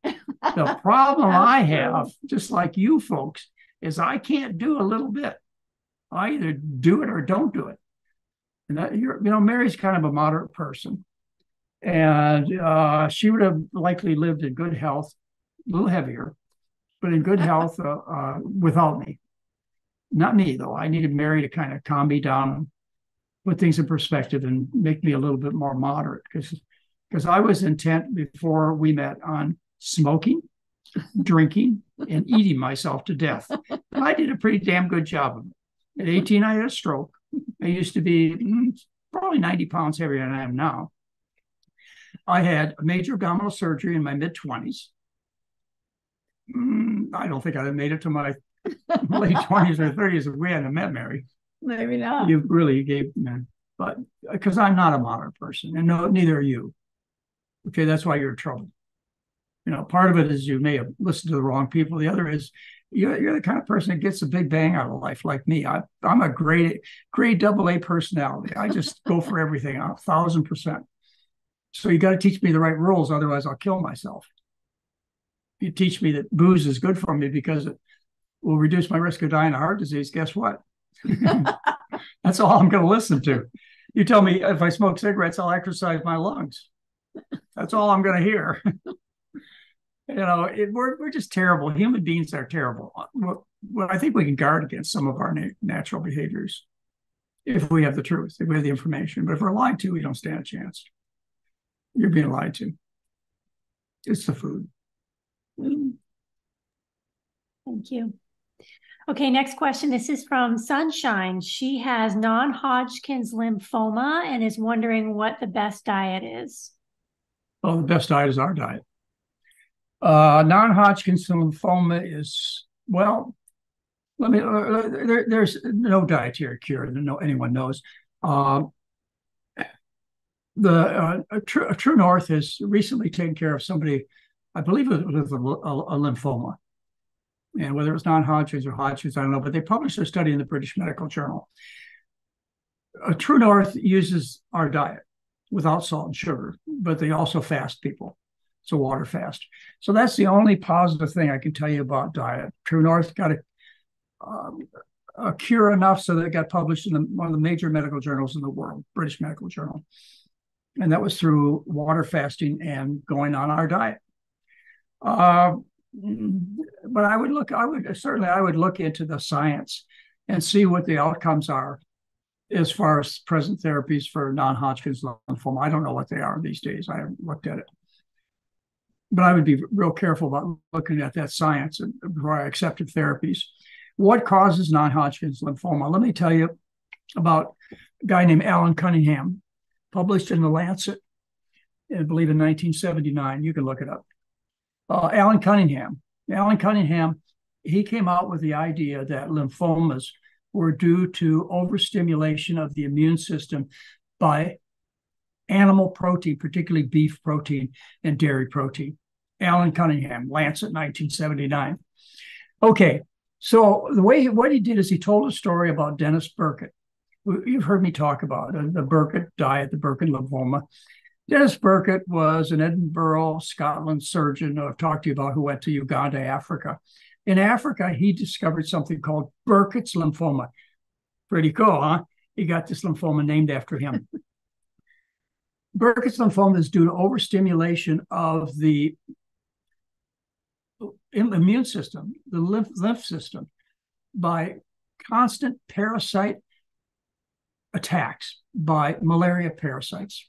the problem I have, just like you folks, is I can't do a little bit. I either do it or don't do it. And that you're, you know, Mary's kind of a moderate person, and uh, she would have likely lived in good health, a little heavier, but in good health uh, uh, without me. Not me though. I needed Mary to kind of calm me down, put things in perspective, and make me a little bit more moderate because because I was intent before we met on smoking, drinking, and eating myself to death. I did a pretty damn good job of it. At 18, I had a stroke. I used to be mm, probably 90 pounds heavier than I am now. I had a major abdominal surgery in my mid 20s. Mm, I don't think I'd have made it to my late 20s or 30s if we hadn't met Mary. Maybe not. You really gave me, but because I'm not a modern person, and no, neither are you. Okay, that's why you're in trouble you know, part of it is you may have listened to the wrong people. The other is you're, you're the kind of person that gets a big bang out of life, like me. I, I'm a great, great double A personality. I just go for everything, a thousand percent. So you got to teach me the right rules, otherwise I'll kill myself. You teach me that booze is good for me because it will reduce my risk of dying of heart disease. Guess what? That's all I'm going to listen to. You tell me if I smoke cigarettes, I'll exercise my lungs. That's all I'm going to hear you know, it, we're we're just terrible. Human beings are terrible. Uh, well, I think we can guard against some of our na- natural behaviors. if we have the truth, if we have the information. But if we're lied to, we don't stand a chance. You're being lied to. It's the food. Thank you. Okay, next question. This is from Sunshine. She has non Hodgkin's lymphoma and is wondering what the best diet is. Well, the best diet is our diet. Uh, non Hodgkin's lymphoma is, well, let me, uh, there, there's no dietary cure no, anyone knows. Uh, the True, True North has recently taken care of somebody, I believe with, a, a, a lymphoma and whether it was non-Hodgkin's or Hodgkin's, I don't know, but they published a study in the British Medical Journal. True North uses our diet without salt and sugar, but they also fast people. It's a water fast. So that's the only positive thing I can tell you about diet. True North got a, um, a cure enough so that it got published in the, one of the major medical journals in the world, British Medical Journal. And that was through water fasting and going on our diet. Uh, but I would look, I would certainly, I would look into the science and see what the outcomes are as far as present therapies for non-Hodgkin's lymphoma. I don't know what they are these days. I haven't looked at it. But I would be real careful about looking at that science before I accepted therapies. What causes non-Hodgkin's lymphoma? Let me tell you about a guy named Alan Cunningham, published in the Lancet, I believe in 1979. You can look it up uh, Alan Cunningham. Alan Cunningham, he came out with the idea that lymphomas were due to overstimulation of the immune system by animal protein, particularly beef protein and dairy protein. Alan Cunningham, Lancet, 1979. Okay, so the way what he did is he told a story about Dennis Burkitt. You've heard me talk about the Burkitt diet, the Burkitt lymphoma. Dennis Burkitt was an Edinburgh, Scotland surgeon I've talked to you about who went to Uganda, Africa. In Africa, he discovered something called Burkitt's lymphoma. Pretty cool, huh? He got this lymphoma named after him. Burkitt's lymphoma is due to overstimulation of the immune system, the lymph, lymph system, by constant parasite attacks by malaria parasites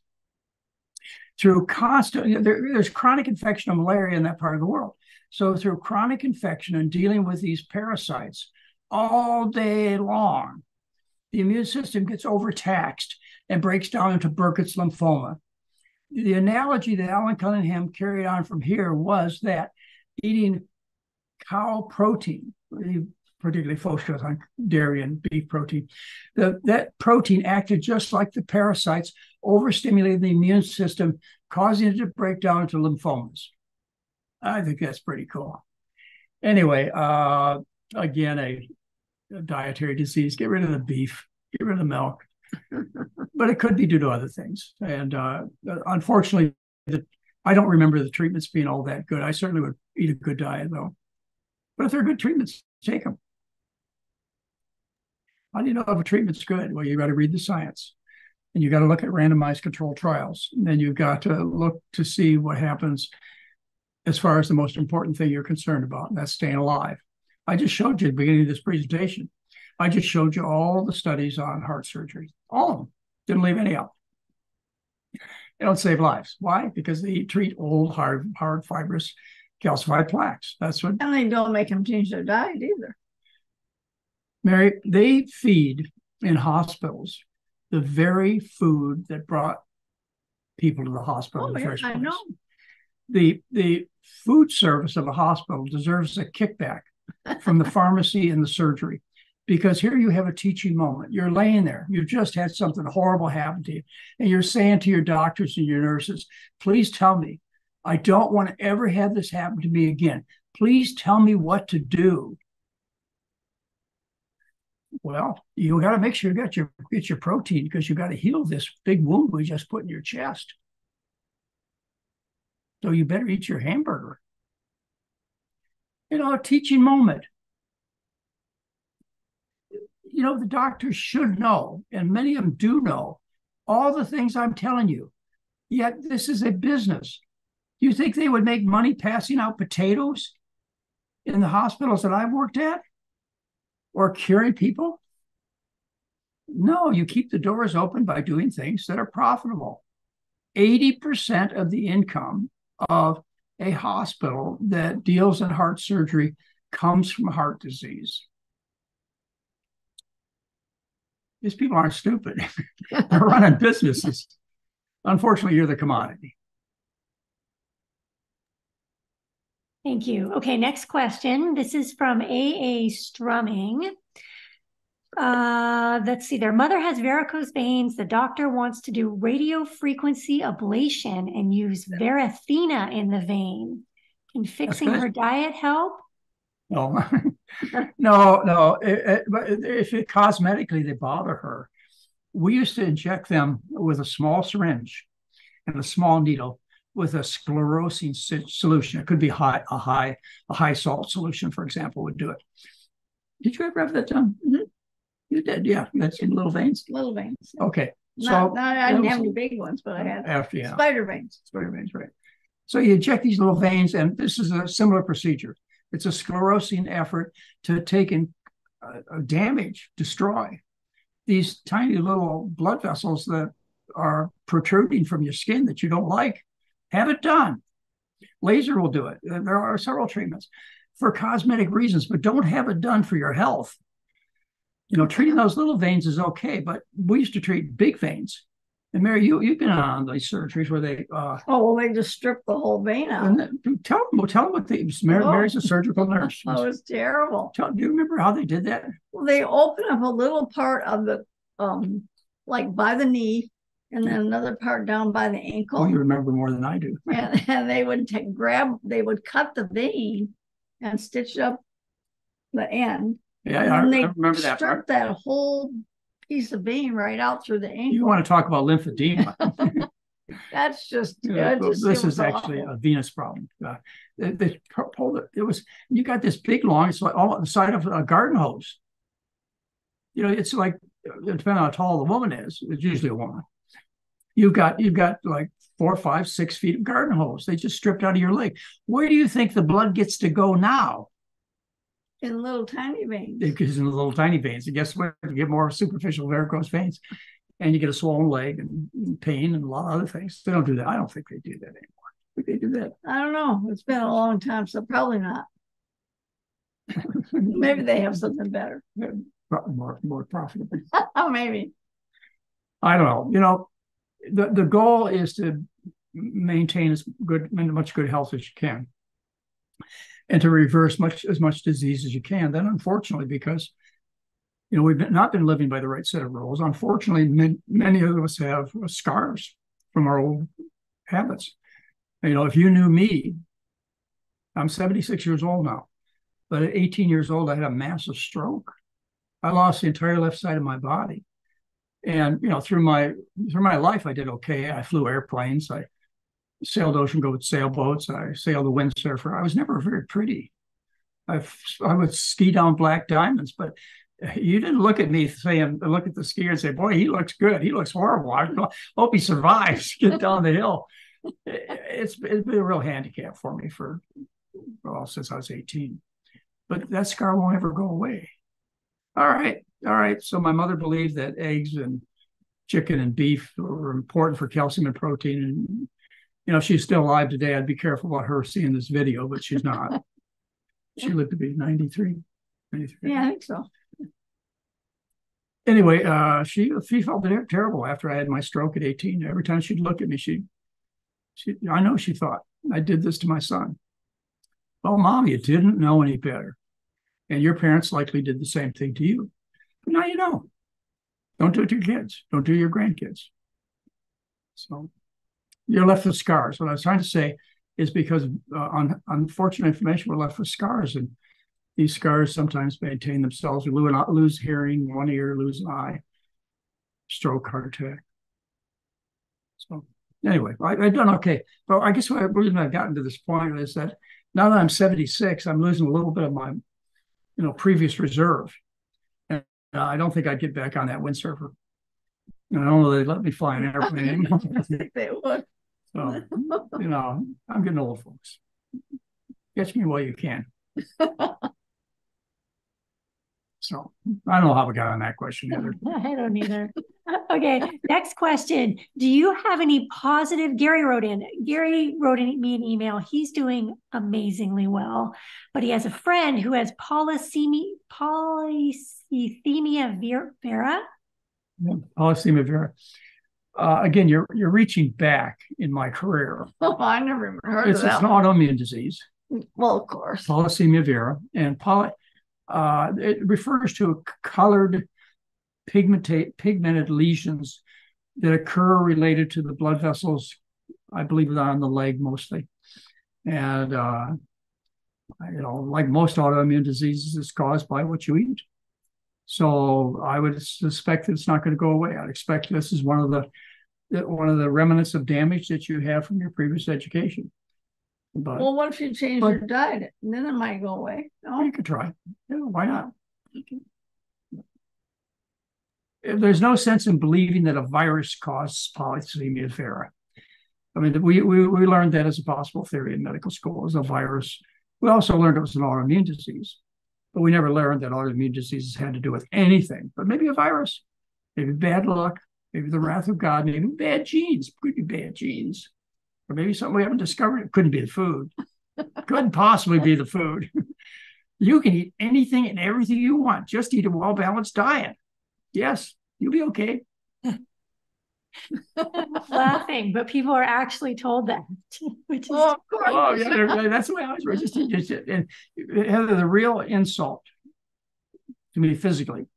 through constant, there, there's chronic infection of malaria in that part of the world. So through chronic infection and dealing with these parasites all day long, the immune system gets overtaxed and breaks down into Burkitt's lymphoma. The analogy that Alan Cunningham carried on from here was that eating cow protein, particularly focused on dairy and beef protein, the, that protein acted just like the parasites overstimulating the immune system, causing it to break down into lymphomas. I think that's pretty cool. Anyway, uh, again, a, a dietary disease. Get rid of the beef, get rid of the milk. but it could be due to other things. And uh, unfortunately, the, I don't remember the treatments being all that good. I certainly would eat a good diet, though. But if they're good treatments, take them. How do you know if a treatment's good? Well, you got to read the science and you got to look at randomized controlled trials. And then you've got to look to see what happens as far as the most important thing you're concerned about, and that's staying alive. I just showed you at the beginning of this presentation. I just showed you all the studies on heart surgery, all of them. Didn't leave any out. They don't save lives. Why? Because they treat old, hard, hard, fibrous, calcified plaques. That's what. And they don't make them change their diet either. Mary, they feed in hospitals the very food that brought people to the hospital oh, in the first place. I know. The the food service of a hospital deserves a kickback from the pharmacy and the surgery. Because here you have a teaching moment. You're laying there. You've just had something horrible happen to you. And you're saying to your doctors and your nurses, please tell me, I don't want to ever have this happen to me again. Please tell me what to do. Well, you got to make sure you got your get your protein because you got to heal this big wound we just put in your chest. So you better eat your hamburger. You know, a teaching moment. You know, the doctors should know, and many of them do know, all the things I'm telling you. Yet this is a business. You think they would make money passing out potatoes in the hospitals that I've worked at? or curing people? No, you keep the doors open by doing things that are profitable. 80% of the income of a hospital that deals in heart surgery comes from heart disease. These people aren't stupid. They're running businesses. Unfortunately, you're the commodity. Thank you. Okay, next question. This is from AA Strumming. Uh, let's see. Their mother has varicose veins. The doctor wants to do radio frequency ablation and use Varithena in the vein. Can fixing her diet help? No, no, no. It, it, but if it cosmetically they bother her, we used to inject them with a small syringe and a small needle with a sclerosing solution. It could be high, a high, a high salt solution, for example, would do it. Did you ever have that done? Mm-hmm. You did, yeah. That's in little veins. Little veins. Okay. Not, so not, I didn't have any big ones, but I had after, yeah. spider veins. Spider veins, right. So you inject these little veins, and this is a similar procedure. It's a sclerosing effort to take and uh, damage, destroy these tiny little blood vessels that are protruding from your skin that you don't like. Have it done. Laser will do it. There are several treatments for cosmetic reasons, but don't have it done for your health. You know, treating those little veins is okay, but we used to treat big veins. And Mary, you you've been on these surgeries where they uh, oh well they just strip the whole vein out. tell them, tell them what they Mary, oh. Mary's a surgical nurse. that was terrible. Tell, do you remember how they did that? Well, they open up a little part of the um like by the knee and then another part down by the ankle. Oh, you remember more than I do. and, and they would take grab, they would cut the vein and stitch up the end. Yeah, and I, they I remember that strip part. that whole piece of vein right out through the ankle. You want to talk about lymphedema? that's just, yeah, just this is actually awful. a venous problem. Uh, they, they pulled it. It was you got this big long. It's like all the side of a garden hose. You know, it's like depending on how tall the woman is. It's usually a woman you've got you've got like four, five, six feet of garden hose. They just stripped out of your leg. Where do you think the blood gets to go now? In little tiny veins. It goes in little tiny veins. And guess what? You get more superficial varicose veins, and you get a swollen leg and pain and a lot of other things. They don't do that. I don't think they do that anymore. They do that? I don't know. It's been a long time, so probably not. Maybe they have something better. More more profitable. oh, maybe. I don't know. You know, the, the goal is to maintain as good much good health as you can. And to reverse much as much disease as you can. Then unfortunately because you know we've been, not been living by the right set of rules. Unfortunately many, many of us have scars from our old habits. You know if you knew me i'm 76 years old now but at 18 years old i had a massive stroke. I lost the entire left side of my body and you know through my through my life i did okay. I flew airplanes. I sailed ocean go with sailboats. I sailed the windsurfer. I was never very pretty. I i would ski down black diamonds but you didn't look at me saying look at the skier and say boy he looks good. He looks horrible. I hope he survives get down the hill. It's, it's been a real handicap for me for well since i was 18 but that scar won't ever go away. All right all right. So my mother believed that eggs and chicken and beef were important for calcium and protein. And, you know, she's still alive today. I'd be careful about her seeing this video, but she's not. she lived to be 93. 93. Yeah, I think so. Anyway, uh, she she felt terrible after I had my stroke at 18. Every time she'd look at me, she, she I know she thought I did this to my son. Well, mom, you didn't know any better. And your parents likely did the same thing to you. Now you know. Don't do it to your kids. Don't do your grandkids. So you're left with scars. What I was trying to say is because uh, on unfortunate information, we're left with scars, and these scars sometimes maintain themselves. We lose, lose hearing, one ear, lose an eye, stroke, heart attack. So anyway, I, have done okay. But I guess what the reason I've gotten to this point is that now that I'm 76, I'm losing a little bit of my, you know, previous reserve. Uh, I don't think I'd get back on that windsurfer. I don't know they'd let me fly an airplane anymore. I think they would. So, you know, I'm getting old, folks. Catch me while you can. So I don't know how we got on that question either. I don't either. okay, next question. Do you have any positive? Gary wrote in. Gary wrote in me an email. He's doing amazingly well, but he has a friend who has polycythemia, polycythemia vera. Yeah, polycythemia vera. Uh, again, you're you're reaching back in my career. Oh, I never heard It's, of it's an autoimmune disease, Well, of course. polycythemia vera, and poly, uh, it refers to colored pigmented lesions that occur related to the blood vessels, I believe on the leg mostly. And, uh, you know, like most autoimmune diseases, it's caused by what you eat. So I would suspect that it's not going to go away. I'd expect this is one of the one of the remnants of damage that you have from your previous education. But Well, what if you change But- your diet? And then it might go away. Oh, No, you could try. Yeah, why not? If uh, There's no sense in believing that a virus causes polycythemia vera. I mean, we, we we learned that as a possible theory in medical school as a virus. We also learned it was an autoimmune disease, but we never learned that autoimmune diseases had to do with anything. But maybe a virus, maybe bad luck, maybe the wrath of God, maybe bad genes. Could be bad genes, or maybe something we haven't discovered. It couldn't be the food. Couldn't possibly be the food. You can eat anything and everything you want. Just eat a well balanced diet. Yes, you'll be okay. laughing, but people are actually told that, which is Oh, of course. Oh, yeah, that's the way I was raised. Just, just, and Heather, the real insult to me physically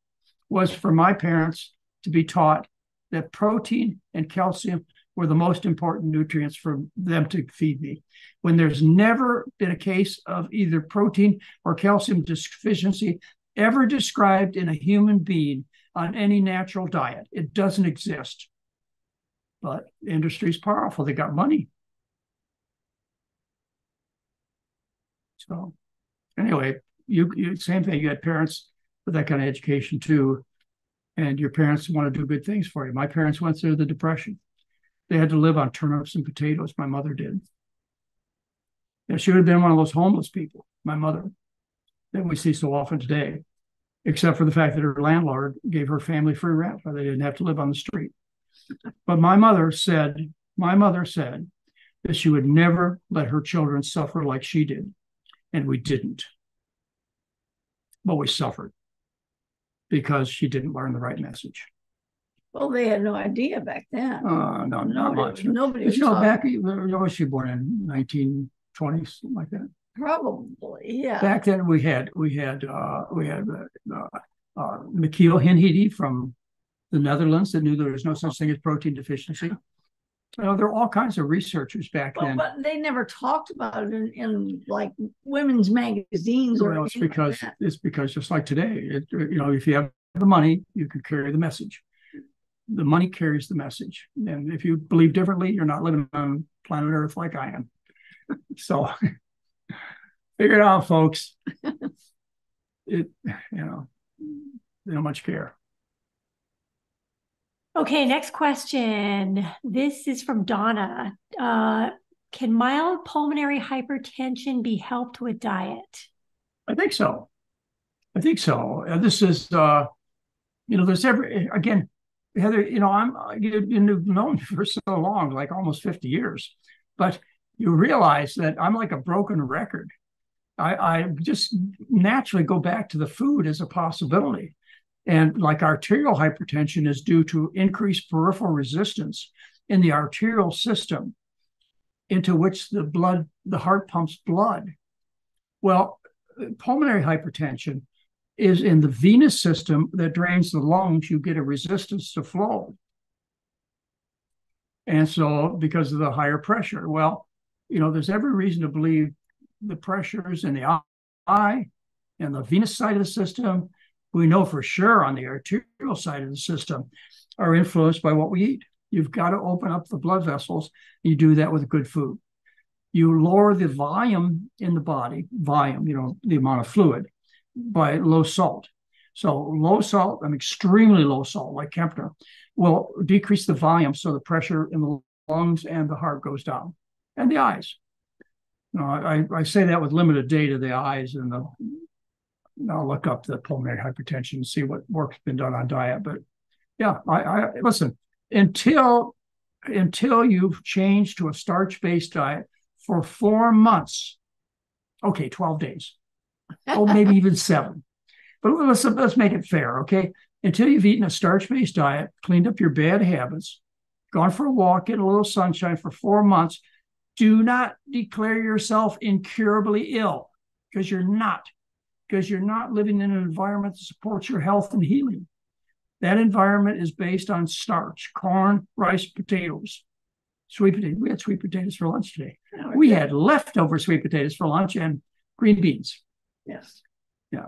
was for my parents to be taught that protein and calcium were the most important nutrients for them to feed me. When there's never been a case of either protein or calcium deficiency ever described in a human being on any natural diet, it doesn't exist. But industry's powerful. They got money. So anyway, you, you same thing. You had parents with that kind of education too, and your parents want to do good things for you. My parents went through the depression. They had to live on turnips and potatoes. My mother did. And she would have been one of those homeless people, my mother, that we see so often today, except for the fact that her landlord gave her family free rent, so they didn't have to live on the street. But my mother said, my mother said that she would never let her children suffer like she did. And we didn't. But we suffered because she didn't learn the right message. Well, they had no idea back then. Uh, no, not nobody, much. nobody was you know, back, was she born in 1920, something like that? Probably, yeah. Back then, we had, we had, uh, we had, uh, uh, Mikkel Hindhede from the Netherlands that knew there was no such thing as protein deficiency. You know, there were all kinds of researchers back Well, then. but they never talked about it in, in like women's magazines or Well, it's anything like because that. it's because just like today, it, you know, if you have the money, you can carry the message. The money carries the message, and if you believe differently, you're not living on planet Earth like I am. So, figure it out, folks. It, you know, they don't much care. Okay, next question. This is from Donna. Uh, can mild pulmonary hypertension be helped with diet? I think so. I think so. Uh, this is, uh, you know, there's every again, Heather. You know, I'm uh, you, you've known me for so long, like almost 50 years, but you realize that I'm like a broken record. I, I just naturally go back to the food as a possibility. And like arterial hypertension is due to increased peripheral resistance in the arterial system into which the blood, the heart pumps blood. Well, uh, pulmonary hypertension is in the venous system that drains the lungs, you get a resistance to flow. And so, because of the higher pressure, well, you know, there's every reason to believe the pressures in the eye and the venous side of the system, we know for sure on the arterial side of the system, are influenced by what we eat. You've got to open up the blood vessels. You do that with good food. You lower the volume in the body, volume, you know, the amount of fluid, by low salt. So low salt and extremely low salt, like Kempner, will decrease the volume so the pressure in the lungs and the heart goes down, and the eyes. You know, I, I say that with limited data, the eyes and the I'll look up the pulmonary hypertension and see what work's been done on diet. But yeah, I, I listen until until you've changed to a starch-based diet for four months. Okay, 12 days. Oh, maybe even seven. But let's let's make it fair, okay? Until you've eaten a starch-based diet, cleaned up your bad habits, gone for a walk, get a little sunshine for four months, do not declare yourself incurably ill because you're not, because you're not living in an environment that supports your health and healing. That environment is based on starch, corn, rice, potatoes, sweet potatoes. We had sweet potatoes for lunch today. Oh, We had leftover sweet potatoes for lunch and green beans. Yes, Yeah.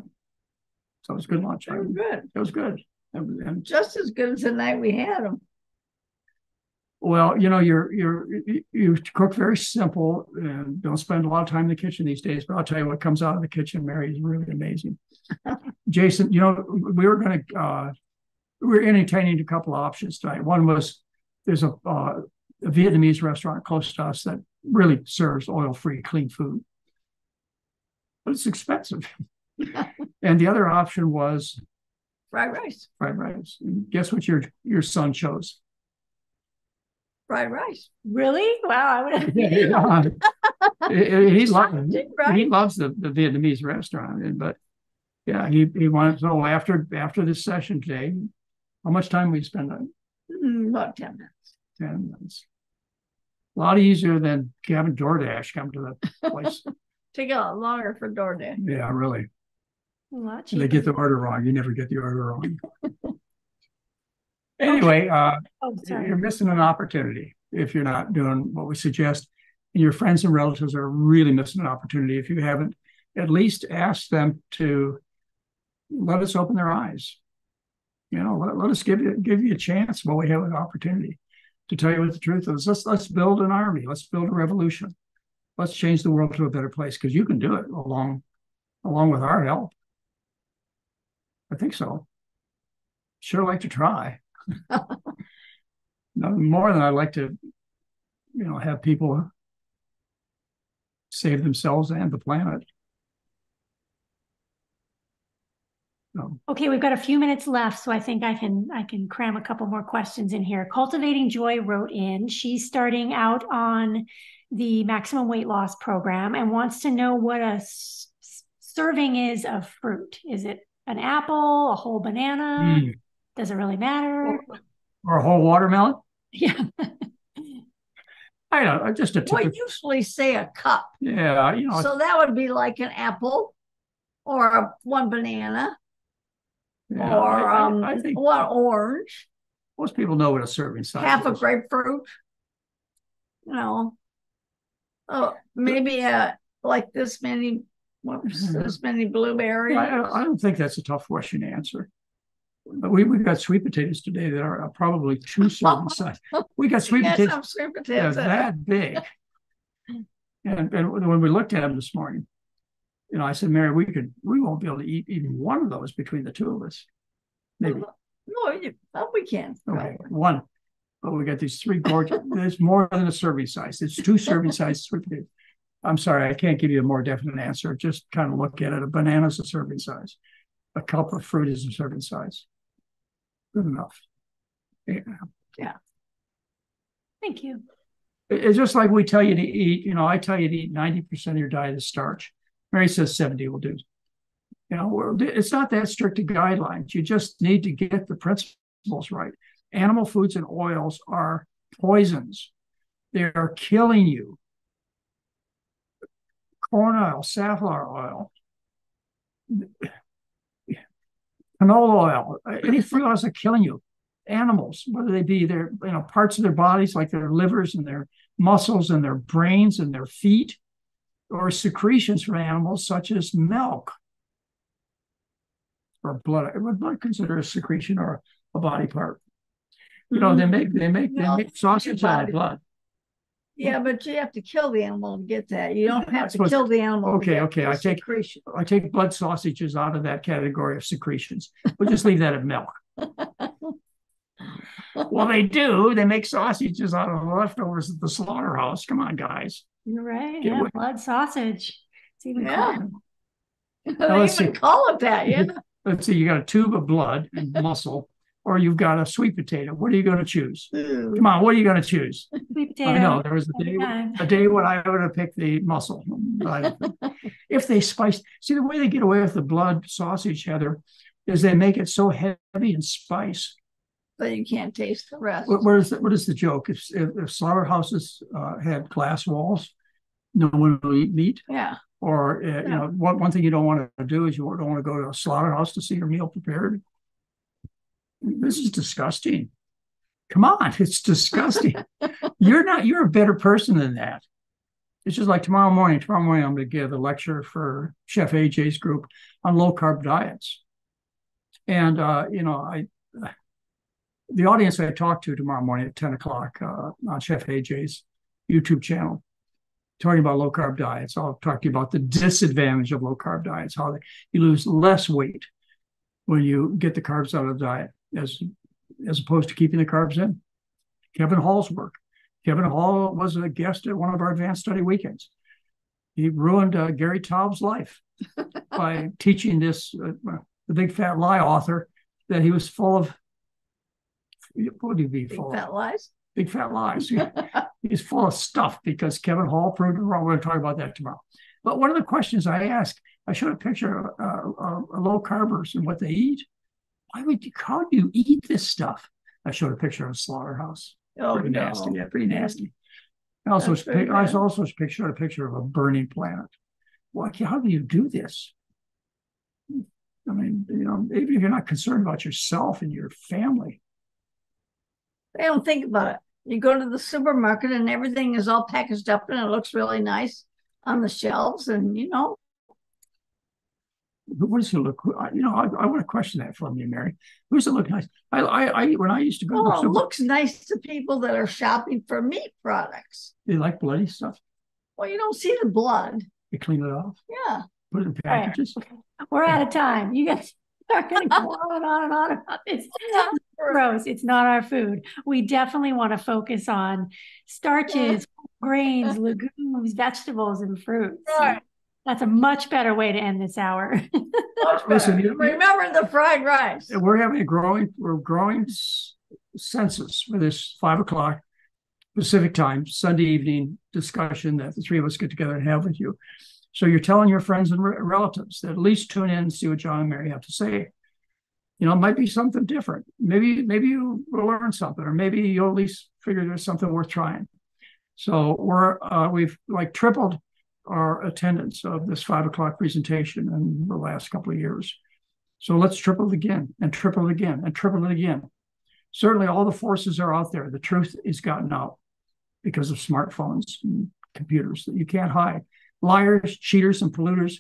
So it was good lunch. they were good. It was good. And, and Just as good as the night we had them. well, you know, you're you're you- you cook very simple and don't spend a lot of time in the kitchen these days. But I'll tell you what comes out of the kitchen, Mary, is really amazing. Jason, you know, we were going to uh, we were entertaining a couple of options tonight. One was there's a, uh, a Vietnamese restaurant close to us that really serves oil-free, clean food, but it's expensive. and the other option was Fried rice, fried rice. And guess what your your son chose? fried rice. Really? Wow. I would have. Yeah. he, he loves Sausage, he loves the, the Vietnamese restaurant, and but yeah, he he wanted so after after this session today, how much time we spend on? Mm, About ten minutes. ten minutes. A lot easier than having DoorDash come to the place. Take a lot longer for DoorDash. yeah, really. A lot They get the order wrong. You never get the order wrong. anyway, uh, Oh, you're missing an opportunity if you're not doing what we suggest. And your friends and relatives are really missing an opportunity if you haven't at least asked them to let us open their eyes. You know, let, let us give you give you a chance while we have an opportunity to tell you what the truth is. Let's let's build an army. Let's build a revolution. Let's change the world to a better place because you can do it along along with our help. I think so. Sure like to try. No more than I'd like to, you know, have people save themselves and the planet. Okay, we've got a few minutes left, so I think I can I can cram a couple more questions in here. Cultivating Joy wrote in. She's starting out on the maximum weight loss program and wants to know what a s- s- serving is of fruit. Is it an apple, a whole banana? mm, Does it really matter? or a whole watermelon? Yeah. I don't know, just a Well, typical. usually say a cup. Yeah, you know, So that would be like an apple or a, one banana yeah, or I- I- um, I think one orange, most people know what a serving size half a grapefruit. You know, oh, maybe uh, like this many, whoops, Mhm. this many blueberries. I, I don't think that's a tough question to answer. But we, we've got sweet potatoes today that are probably two serving size. We got sweet Yes, potatoes. sweet potatoes. that big. And, and when we looked at them this morning, you know, I said, Mary, we could, we won't be able to eat even one of those between the two of us. Maybe, No, you, oh, we can. okay, one. But we got these three gorgeous, there's more than a serving size. It's two serving sizes. I'm sorry, I can't give you a more definite answer. Just kind of look at it. A banana's a serving size. A cup of fruit is a serving size. Good enough. Yeah. Yeah. Thank you. It's just like we tell you to eat, you know, I tell you to eat 90% of your diet is starch. Mary says 70 will do. You know, it's not that strict of guidelines. You just need to get the principles right. Animal foods and oils are poisons. They are killing you. Corn oil, safflower oil, canola oil, any fruit oils are killing you. Animals, whether they be their, you know, parts of their bodies like their livers and their muscles and their brains and their feet, or secretions from animals such as milk or blood. I would not consider a secretion or a body part. You know, they make they make they make sausage out of body- blood. Yeah, but you have to kill the animal to get that. You don't have to kill the animal. to Okay, get okay, the I take- secretion. I take blood sausages out of that category of secretions. We'll just leave that at milk. Well, they do. They make sausages out of the leftovers at the slaughterhouse. Come on, guys. You're right. Get Yeah, blood sausage. It's even Yeah. They let's even see. call it that, yeah. Let's see, you got a tube of blood and muscle, or you've got a sweet potato. What are you going to choose? Come on, what are you going to choose? Sweet potato. I know there was a day, a day when I would have picked the muscle. But if they spice, see the way they get away with the blood sausage, Heather, is they make it so heavy in spice. that you can't taste the rest. What, what is the, what is the joke? If, if, if slaughterhouses uh, had glass walls, no one will eat meat. Yeah. Or uh, you know, one, one thing you don't want to do is you don't want to go to a slaughterhouse to see your meal prepared. This is disgusting. Come on, it's disgusting. you're not. You're a better person than that. It's just like tomorrow morning. Tomorrow morning, I'm going to give a lecture for Chef AJ's group on low carb diets, and uh, you know, I the audience I talk to tomorrow morning at 10 o'clock uh, on Chef AJ's YouTube channel, talking about low carb diets. I'll talk to you about the disadvantage of low carb diets, how they, you lose less weight when you get the carbs out of the diet as, as opposed to keeping the carbs in. Kevin Hall's work. Kevin Hall was a guest at one of our advanced study weekends. He ruined uh, Gary Taubes' life by teaching this, uh, the big fat lie author, that he was full of what would he be Big full fat of? lies. Big fat lies. He- He's full of stuff because Kevin Hall proved it wrong. We're going to talk about that tomorrow. But one of the questions I asked, I showed a picture of uh, low carbers and what they eat. Why would you? How do you eat this stuff? I showed a picture of a slaughterhouse. Oh, pretty no. nasty. Yeah, pretty nasty. I also, pic- I also pictured a picture of a burning planet. How do you do this? I mean, you know, even if you're not concerned about yourself and your family, They don't think about it. You go to the supermarket and everything is all packaged up and it looks really nice on the shelves. And, you know, What does it look? I- You know, I, I want to question that from you, Mary. Who does it look nice? I, I, I when I used to go, to oh, it looks nice to people that are shopping for meat products. they like bloody stuff. Well, you don't see the blood. They clean it off, Yeah. put it in right. packages. We're out of time. You guys are going to go on and on and on about this. Gross. It's not our food. We definitely want to focus on starches, grains, legumes, vegetables, and fruits. Right. That's a much better way to end this hour. Much Listen, better. you- remember the fried rice. we're having a growing we're growing census for this five o'clock Pacific time Sunday evening discussion that the three of us get together and have with you. So you're telling your friends and re- relatives that at least tune in and see what John and Mary have to say. You know, it might be something different. Maybe maybe you will learn something, or maybe you'll at least figure there's something worth trying. So we're uh, we've like tripled our attendance of this five o'clock presentation in the last couple of years. So let's triple it again and triple it again and triple it again. Certainly, all the forces are out there. The truth is gotten out because of smartphones and computers that you can't hide. Liars, cheaters, and polluters,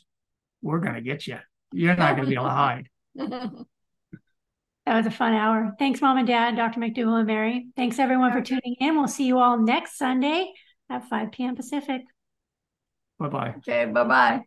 we're going to get you. You're not going to be able to hide. That was a fun hour. Thanks, Mom and Dad, Dr. McDougall and Mary. Thanks, everyone, for tuning in. We'll see you all next Sunday at 5 p.m. Pacific. Bye bye. okay, bye bye.